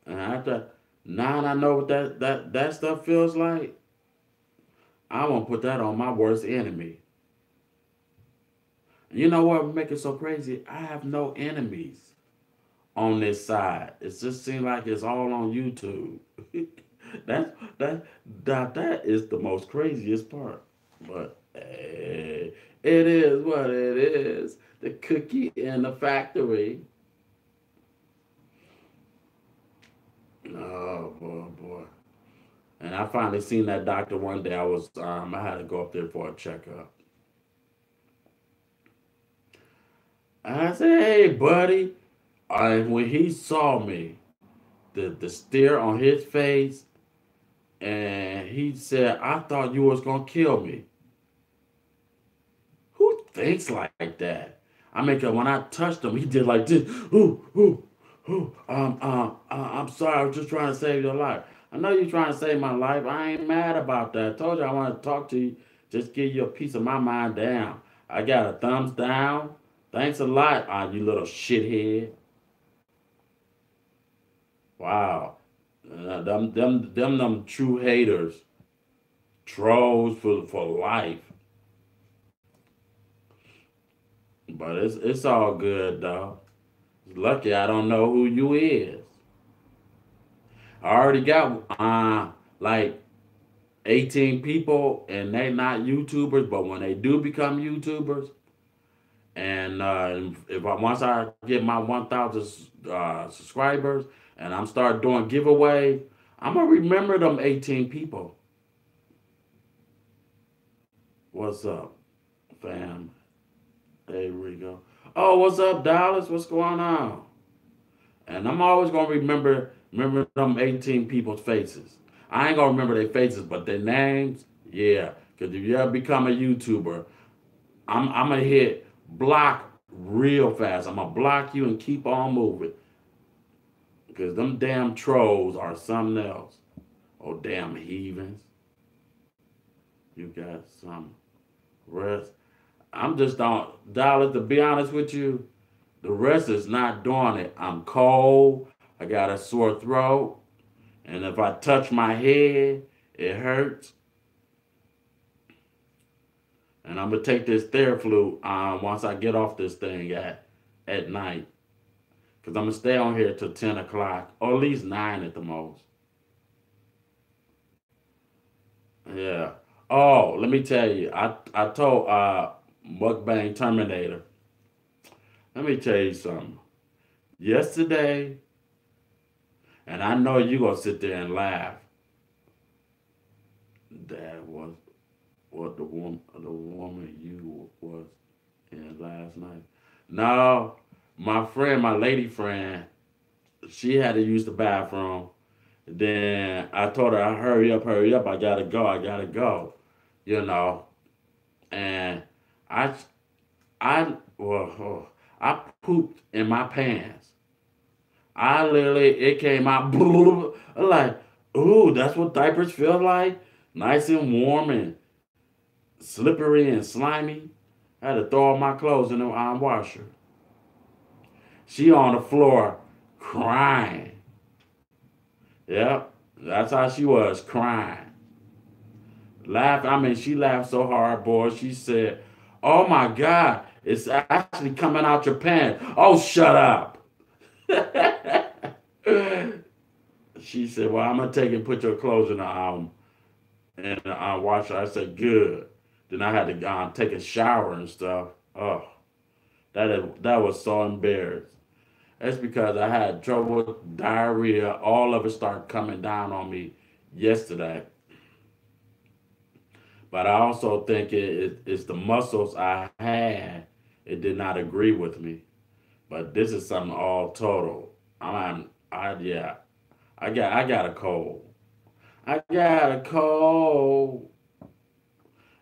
And after now I know what that, that, that stuff feels like, I won't put that on my worst enemy. You know what make it so crazy? I have no enemies on this side. It just seems like it's all on YouTube. That's that that that is the most craziest part. But hey, it is what it is. The cookie in the factory. Oh boy, boy. And I finally seen that doctor one day. I was um I had to go up there for a checkup. I said, hey buddy. And when he saw me, the the stare on his face and he said, I thought you was gonna kill me. Who like that? I make it when I touched him, he did like this. Ooh, ooh, ooh. Um, um, uh, I'm sorry. I was just trying to save your life. I know you're trying to save my life. I ain't mad about that. I told you I want to talk to you. Just give you a piece of my mind down. I got a thumbs down. Thanks a lot, ah, you little shithead. Wow. Uh, them, them, them, them true haters, trolls for for life. But it's it's all good though. Lucky I don't know who you is. I already got uh like 18 people and they not YouTubers, but when they do become YouTubers, and uh, if I once I get my 1,000 uh, subscribers, and I'm start doing giveaway, I'm gonna remember them 18 people. What's up, fam? There we go. Oh, what's up, Dallas? What's going on? And I'm always gonna remember remember them 18 people's faces. I ain't gonna remember their faces, but their names, yeah. Cause if you ever become a YouTuber, I'm I'm gonna hit block real fast. I'm gonna block you and keep on moving. Because them damn trolls are something else. Oh, damn heathens. You got some rest. I'm just on Dallas, to be honest with you, the rest is not doing it. I'm cold. I got a sore throat. And if I touch my head, it hurts. And I'm gonna take this Theraflu um, once I get off this thing at at night. Because I'm to stay on here till 10 o'clock, or at least 9 at the most. Yeah. Oh, let me tell you, I, I told uh, Mukbang Terminator, let me tell you something. Yesterday, and I know you're going to sit there and laugh. That was what the woman, the woman you was in last night. No, my friend, my lady friend, she had to use the bathroom. Then I told her, I hurry up, hurry up, I gotta go, I gotta go, you know. And I, I, well, oh, I pooped in my pants. I literally it came out. Like, ooh, that's what diapers feel like. Nice and warm and slippery and slimy. I had to throw all my clothes in the iron washer. She on the floor crying. Yep, that's how she was crying. Laugh. I mean, she laughed so hard, boy. She said, "Oh my God, it's actually coming out your pants." Oh, shut up. she said, "Well, I'm gonna take and put your clothes in the um the um, washer." I said, "Good." Then I had to um, take a shower and stuff. Oh, that is, that was so embarrassed. That's because I had trouble diarrhea. All of it started coming down on me yesterday. But I also think it, it, it's the mussels I had. It did not agree with me. But this is something all total. I'm, I yeah, I got I got a cold. I got a cold,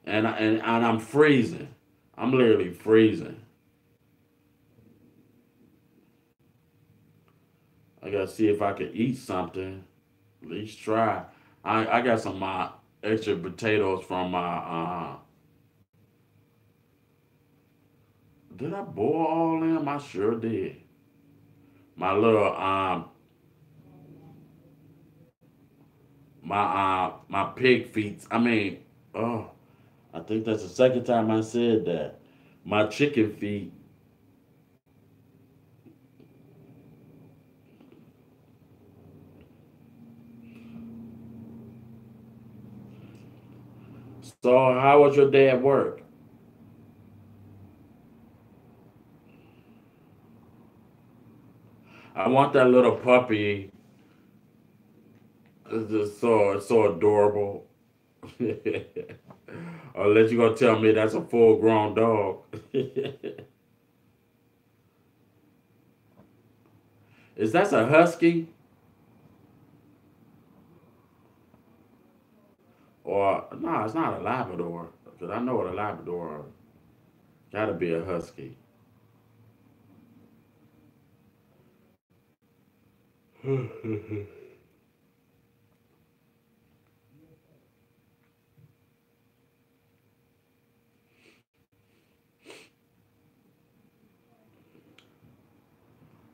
and and and I'm freezing. I'm literally freezing. I gotta see if I can eat something. At least try. I I got some uh, extra potatoes from my. Uh, did I boil all them? I sure did. My little um my uh my pig feet. I mean, oh, I think that's the second time I said that. My chicken feet. So how was your day at work? I want that little puppy. It's just so it's so adorable. Unless you're gonna tell me that's a full grown dog. Is that a husky? Or no, it's not a Labrador. Because I know what a Labrador gotta be a husky.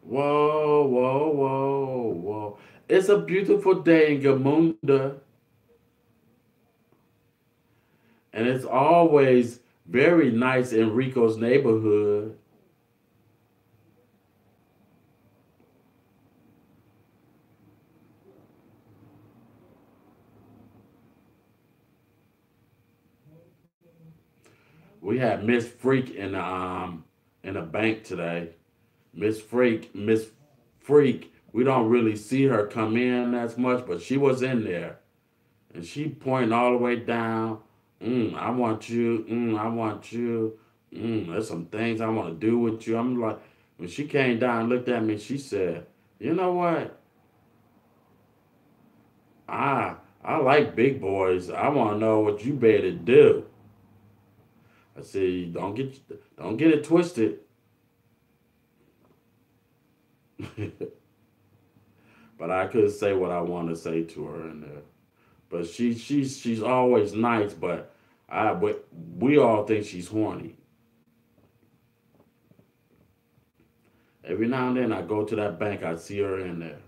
Whoa, whoa, whoa, whoa. It's a beautiful day in Gamunda, and it's always very nice in Rico's neighborhood. We had Miss Freak in the um in the bank today. Miss Freak, Miss Freak. We don't really see her come in as much, but she was in there, and she pointing all the way down. Mm, I want you. Mm, I want you. Mm, there's some things I want to do with you. I'm like, when she came down and looked at me, she said, "You know what? I I like big boys. I want to know what you better do." I said, "Don't get don't get it twisted." but I couldn't say what I want to say to her in there. But she she's she's always nice, but I but we all think she's horny. Every now and then I go to that bank, I see her in there.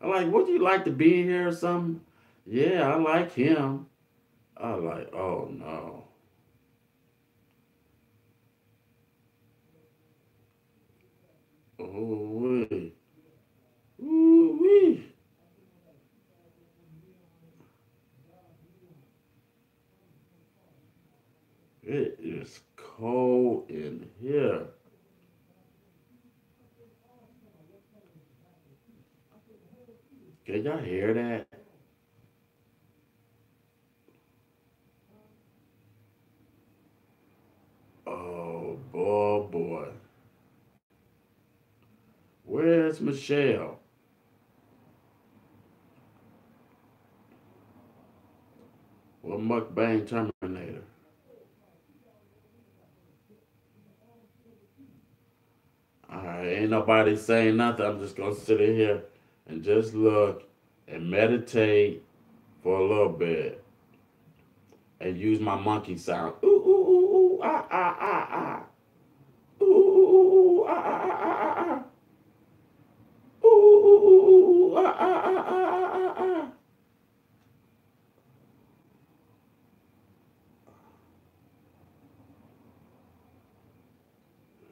I'm like, would you like to be in here or something? Yeah, I like him. I like, oh no. Oh wee. Ooh wee. It is cold in here. Can y'all hear that? Oh boy, boy. Where's Michelle? Well, mukbang terminator. Right, Ain't nobody saying nothing. I'm just gonna sit in here and just look and meditate for a little bit and use my monkey sound. Ooh, ooh, ooh, ooh, ah, ah, ah, ah. Ah, ah, ah, ah, ah. Ah, ah, ah, ah, ah, ah.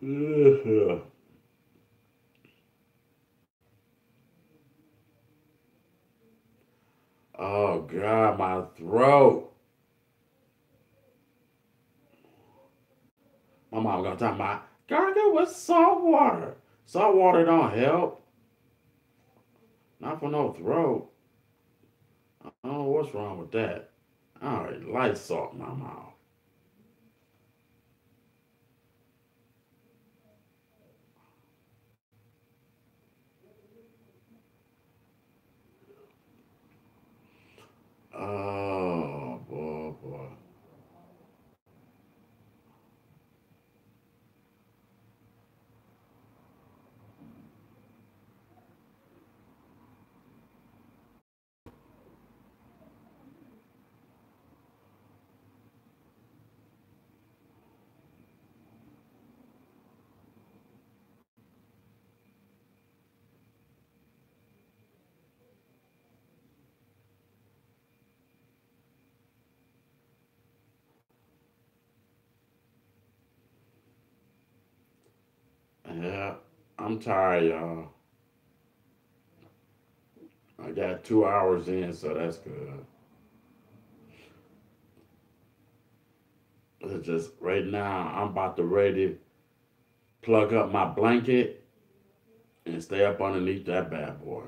Yeah. Oh God, my throat. My mom gonna talk about gargle with salt water. Salt water don't help. Not for no throat. I don't know what's wrong with that. I already like salt in my mouth. Oh boy, boy. Yeah, I'm tired, y'all. I got two hours in, so that's good. It's just right now, I'm about to ready plug up my blanket and stay up underneath that bad boy.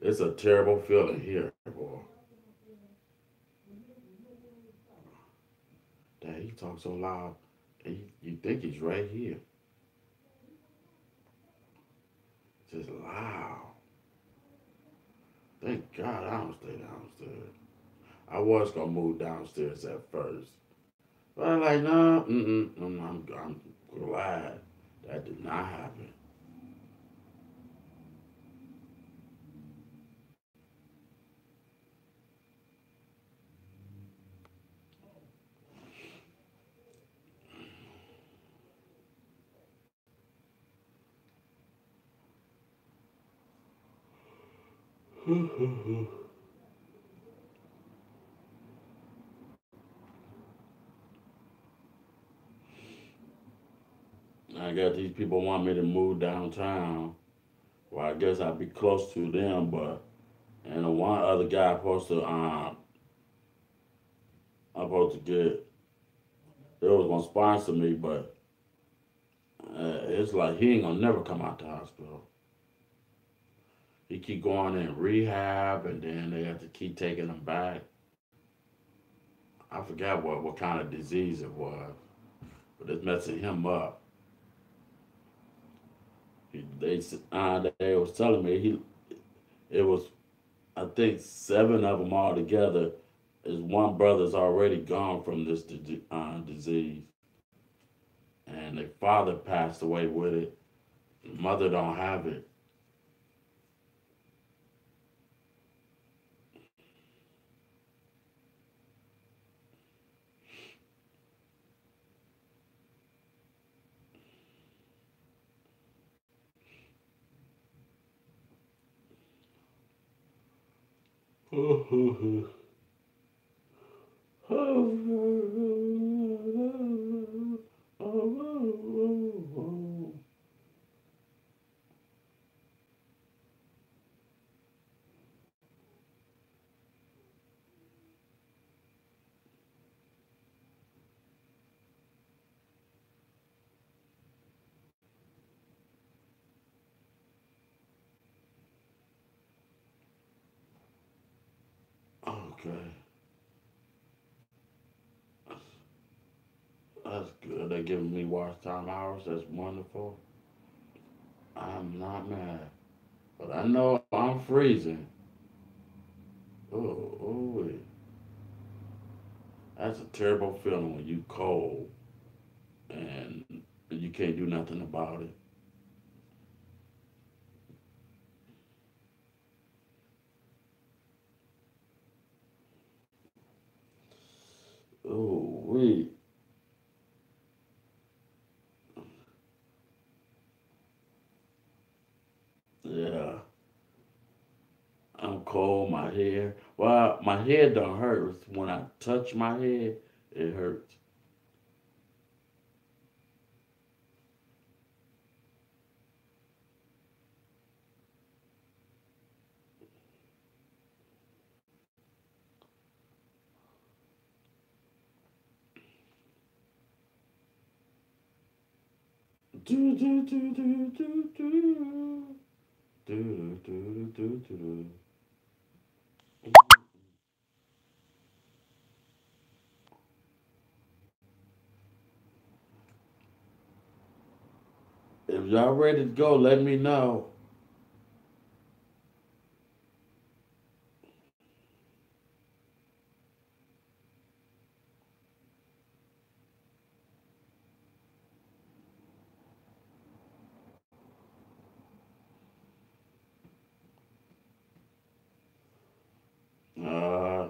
It's a terrible feeling here, boy. Dad, he talks so loud. He, you think he's right here. Just loud. Thank God I don't stay downstairs. I was gonna move downstairs at first, but I'm like, no, mm-mm, mm, I'm, I'm glad that did not happen. I guess these people want me to move downtown. Well, I guess I'd be close to them, but and the one other guy supposed to um I'm supposed to get they was gonna sponsor me, but uh, it's like he ain't gonna never come out the hospital. He keep going in rehab, and then they have to keep taking him back. I forgot what what kind of disease it was, but it's messing him up. He, they uh, they was telling me he it was I think seven of them all together. Is one brother's already gone from this uh, disease, and their father passed away with it. Mother don't have it. Okay, that's good. They're giving me watch time hours. That's wonderful. I'm not mad, but I know I'm freezing. Oh, oh, wait. that's a terrible feeling when you cold and you can't do nothing about it. Oh, wait. Yeah. I'm cold, my hair. Well, my head don't hurt. When I touch my head, it hurts. Do, do, do, do, do, do. If y'all ready to go, let me know. Uh,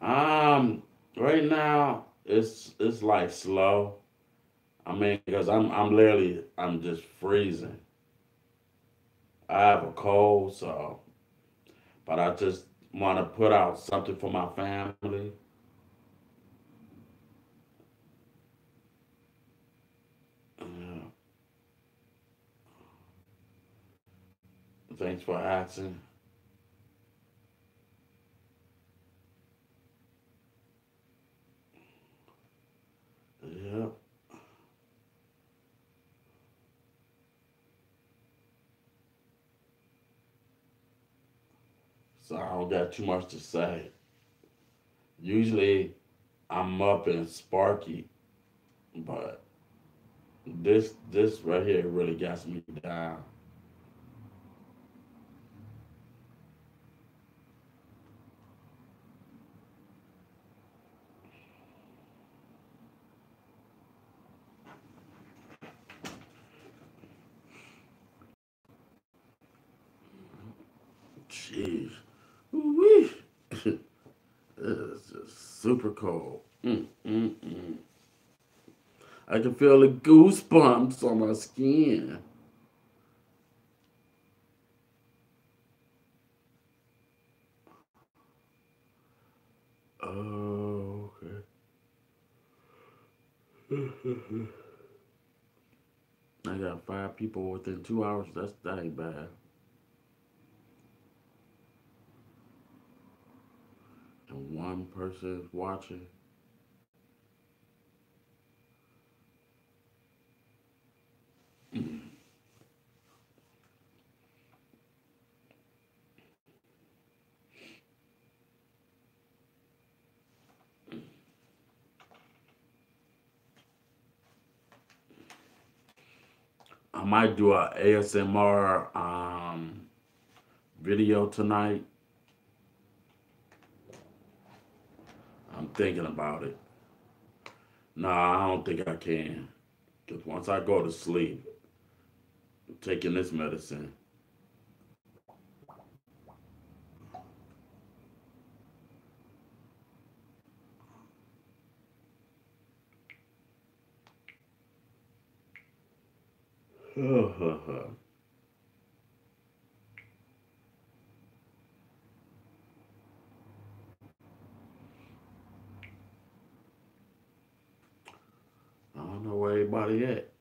um, right now like slow. I mean, because I'm I'm literally I'm just freezing. I have a cold, so but I just want to put out something for my family. Thanks for asking. So I don't got too much to say. Usually I'm up and sparky, but this this right here really got me down. Jeez. Ooh-wee. It's just super cold. Mm, mm, mm. I can feel the goosebumps on my skin. Oh, okay. I got five people within two hours. That's that ain't bad. And one person is watching. I might do a ASMR um video tonight. Thinking about it. Nah, I don't think I can. Cause once I go to sleep, I'm taking this medicine don't know where everybody at.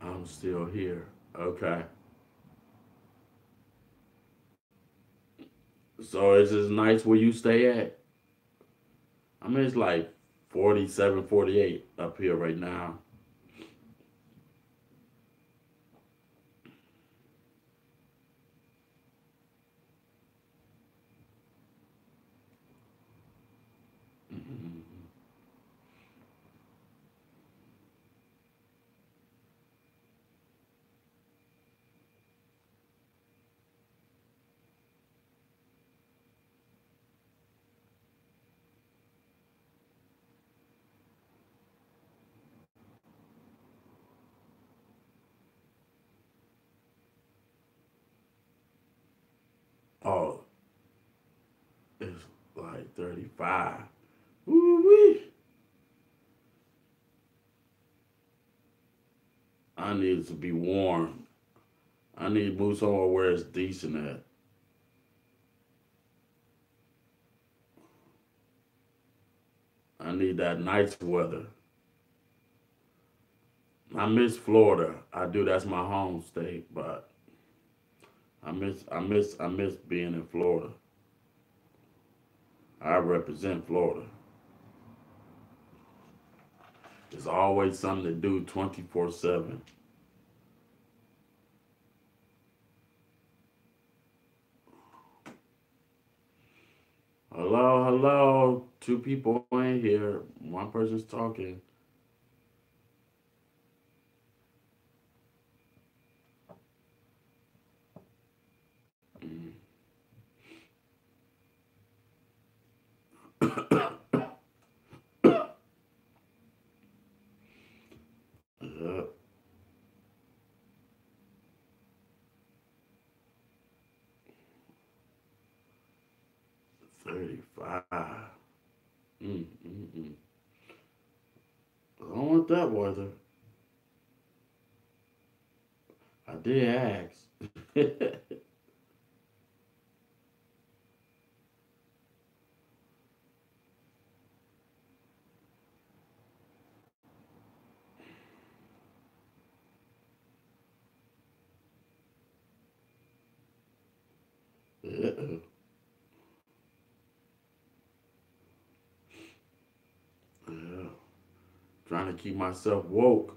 I'm still here. Okay. So it's this nice where you stay at? I mean, it's like 47, 48 up here right now. Oh, it's like 35. Woo-wee. I need to be warm. I need to move somewhere where it's decent at. I need that nice weather. I miss Florida. I do. That's my home state, but I miss, I miss, I miss being in Florida. I represent Florida. There's always something to do 24 7. Hello, hello. Two people in here. One person's talking. 35. Mm, mm, mm. I don't want that weather. I did ask. Yeah, yeah. Trying to keep myself woke.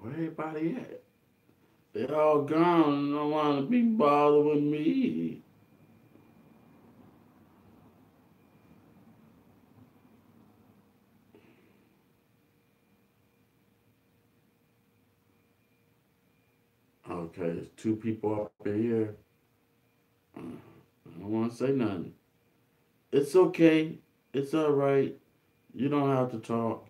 Where everybody at? They all gone. Don't want to be bothered with me. Okay, there's two people up in here. I don't want to say nothing. It's okay. It's all right. You don't have to talk.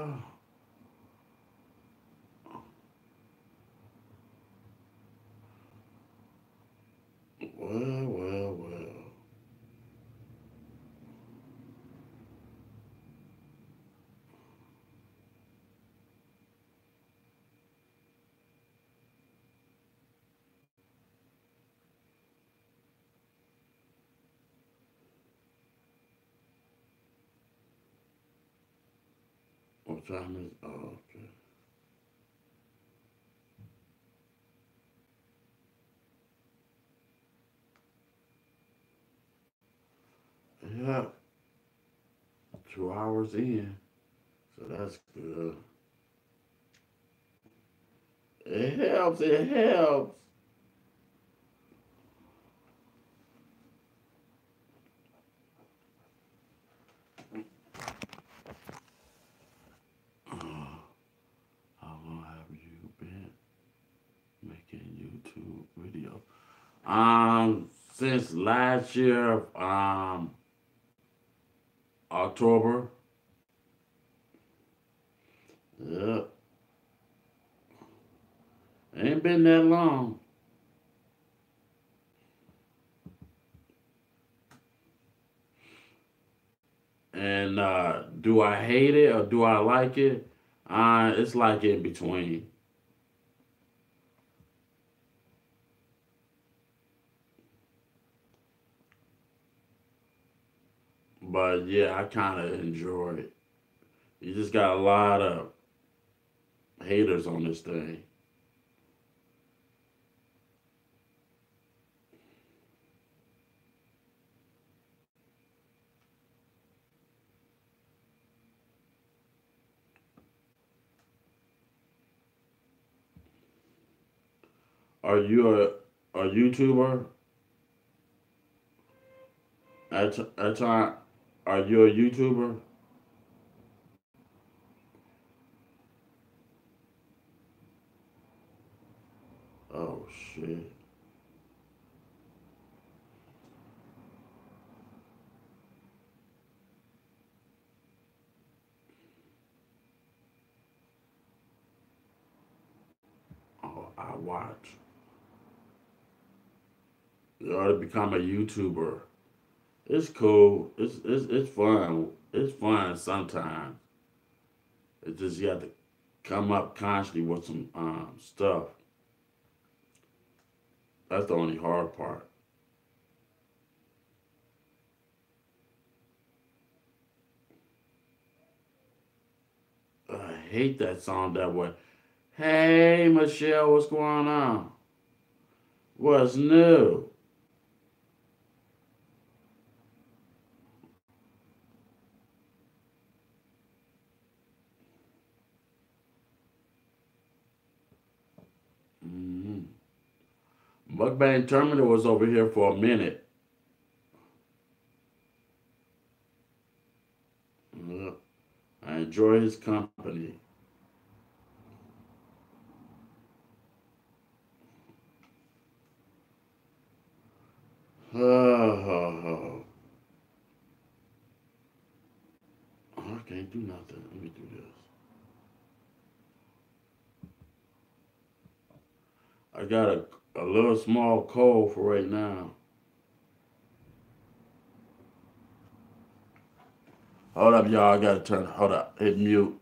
Well, well, well, well. Oh, okay. Yeah, two hours in, so that's good. It helps. It helps. Uh, how long have you been making YouTube video? Um, since last year, um, October. Yep. Ain't been that long. And uh, do I hate it or do I like it? Uh, it's like in between. But yeah, I kind of enjoy it. You just got a lot of haters on this thing. Are you a a YouTuber? At at time, are you a YouTuber? Oh shit. Oh, I watch. You ought to become a YouTuber. It's cool. It's it's it's fun. It's fun sometimes. It's just you have to come up constantly with some um stuff. That's the only hard part. I hate that song that way. Hey Michelle, what's going on? What's new? hmm Mukbang Terminal was over here for a minute. I enjoy his company. Oh, I can't do nothing. Let me do this. I got a, a little small cold for right now. Hold up, y'all. I gotta turn. Hold up. Hit mute.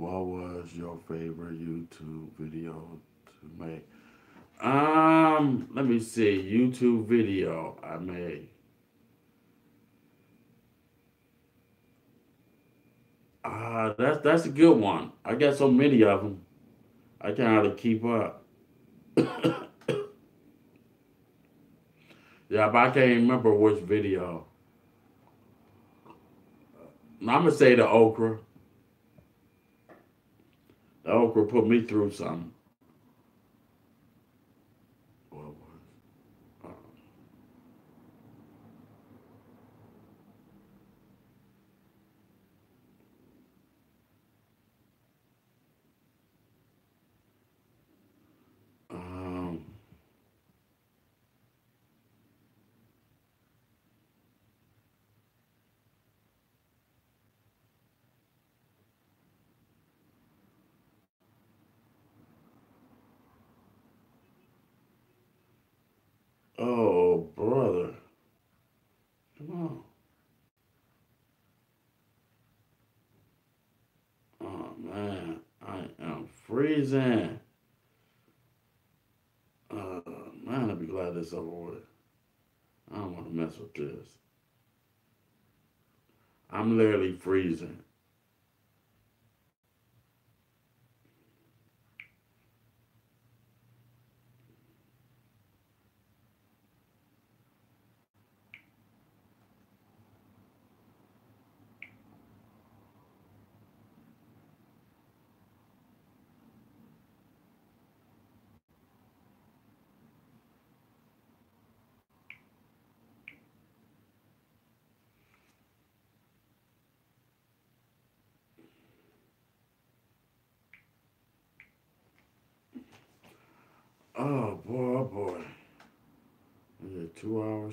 What was your favorite YouTube video to make? Um, let me see. YouTube video I made. Ah, that's that's a good one. I got so many of them. I can't hardly keep up. Yeah, but I can't remember which video. I'm gonna say the okra. Okra put me through something. What was? uh, Um. Oh, brother. Come on. Oh man, I am freezing. Uh, man, I'll be glad this over with. I don't want to mess with this. I'm literally freezing.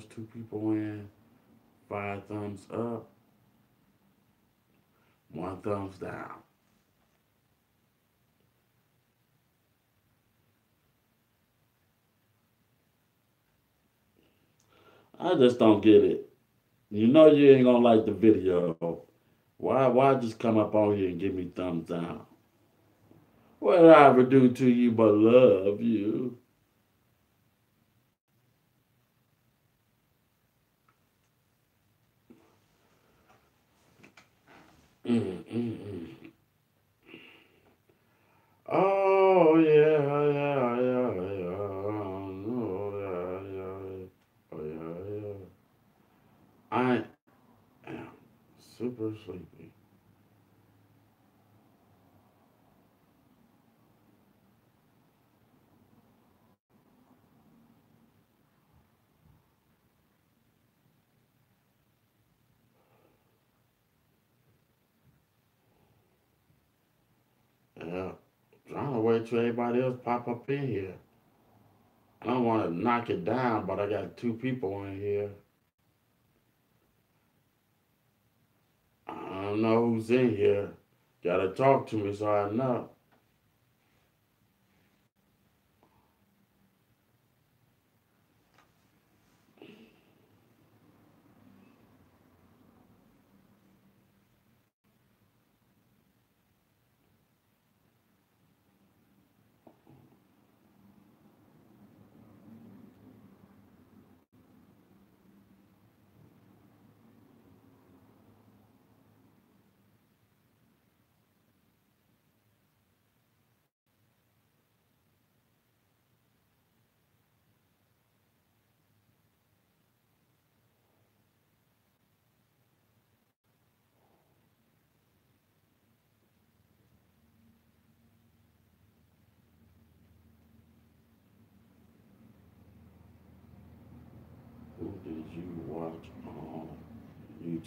two people in, five thumbs up, one thumbs down. I just don't get it. You know you ain't gonna like the video. Why why just come up on here and give me thumbs down? What did I ever do to you but love you? Sleepy. Yeah. Trying to wait till everybody else pop up in here. I don't want to knock it down, but I got two people in here. I know who's in here. Gotta talk to me so I know. Who did you watch on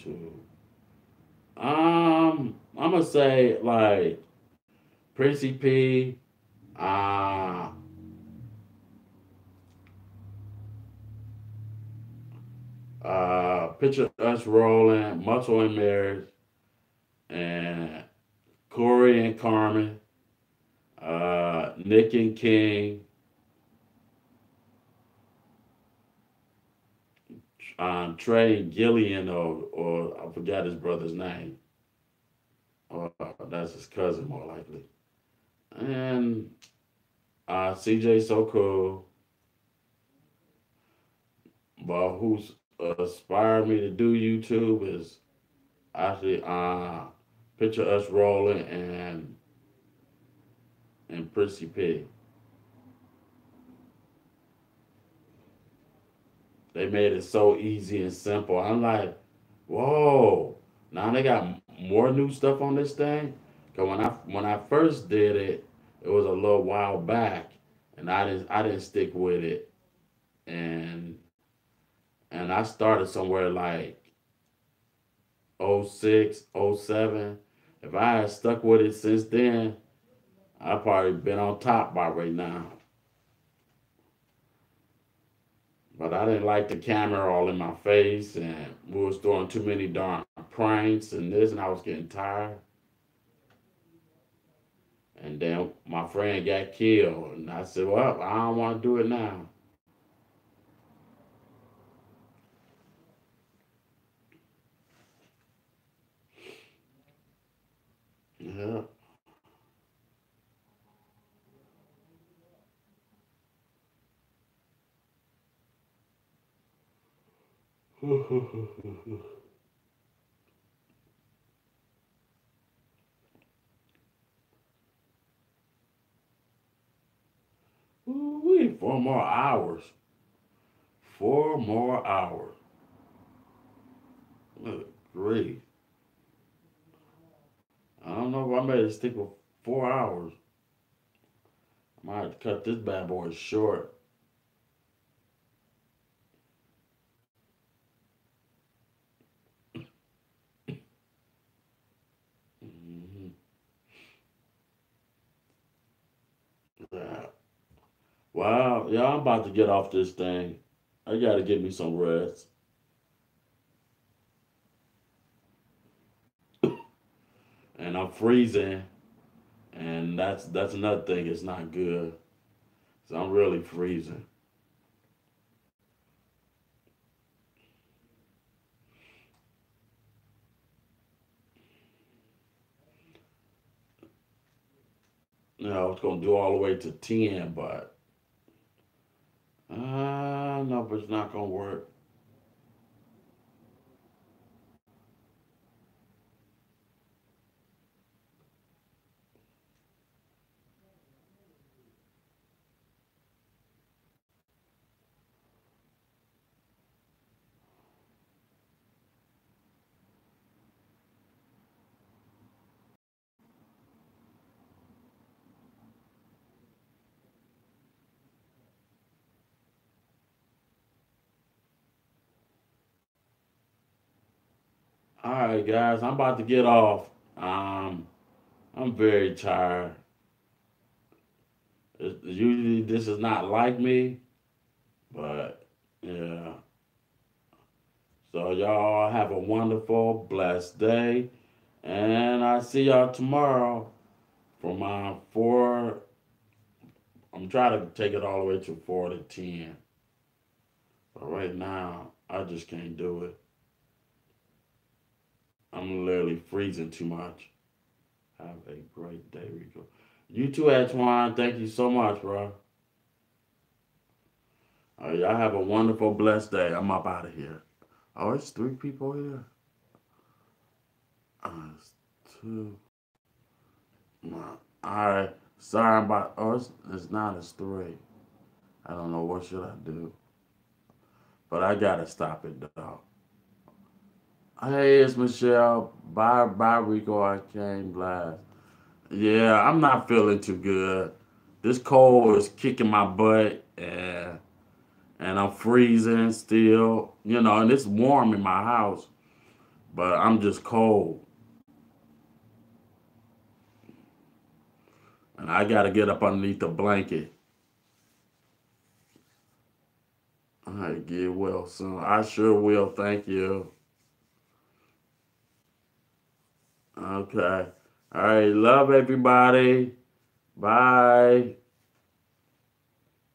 YouTube? Um, I'm gonna say like Prissy P, uh, uh, Picture Us Rolling, Muscle and Marriage, and Corey and Carmen, uh, Nick and King, um, Trey Gillian, or or I forgot his brother's name. Or that's his cousin, more likely. And uh, CJ So Cool, but who's inspired me to do YouTube is actually uh, Picture Us Rolling and and Prissy P. They made it so easy and simple. I'm like, whoa. Now they got more new stuff on this thing. Cause when I when I first did it, it was a little while back, and I didn't I didn't stick with it, and and I started somewhere like oh 06, oh 07. If I had stuck with it since then, I'd probably been on top by right now. But I didn't like the camera all in my face, and we was doing too many darn pranks and this, and I was getting tired. And then my friend got killed, and I said, "Well, I don't want to do it now." Yeah. Four more hours. Four more hours. Grief. I don't know if I made to stick with four hours. I might cut this bad boy short. Wow, yeah, I'm about to get off this thing. I gotta give me some rest. and I'm freezing. And that's that's another thing, it's not good. So I'm really freezing. you I was going to do all the way to 10, but uh no, but it's not gonna work. All right, guys, I'm about to get off. Um, I'm very tired. It- usually, this is not like me, but yeah. So y'all have a wonderful, blessed day, and I see y'all tomorrow for my four. I'm trying to take it all the way to four to ten, but right now I just can't do it. I'm literally freezing too much. Have a great day, Rico. You too, Antoine. Thank you so much, bro. All right, y'all have a wonderful, blessed day. I'm up out of here. Oh, it's three people here. Uh, it's two. All right. Sorry about. Oh, it's, it's not. It's three. I don't know what should I do, but I gotta stop it though. Hey, it's Michelle. Bye, bye, Rico. I came last. Yeah, I'm not feeling too good. This cold is kicking my butt, and and I'm freezing still. You know, and it's warm in my house, but I'm just cold, and I got to get up underneath the blanket. I get well soon. I sure will. Thank you. Okay. All right. Love everybody. Bye.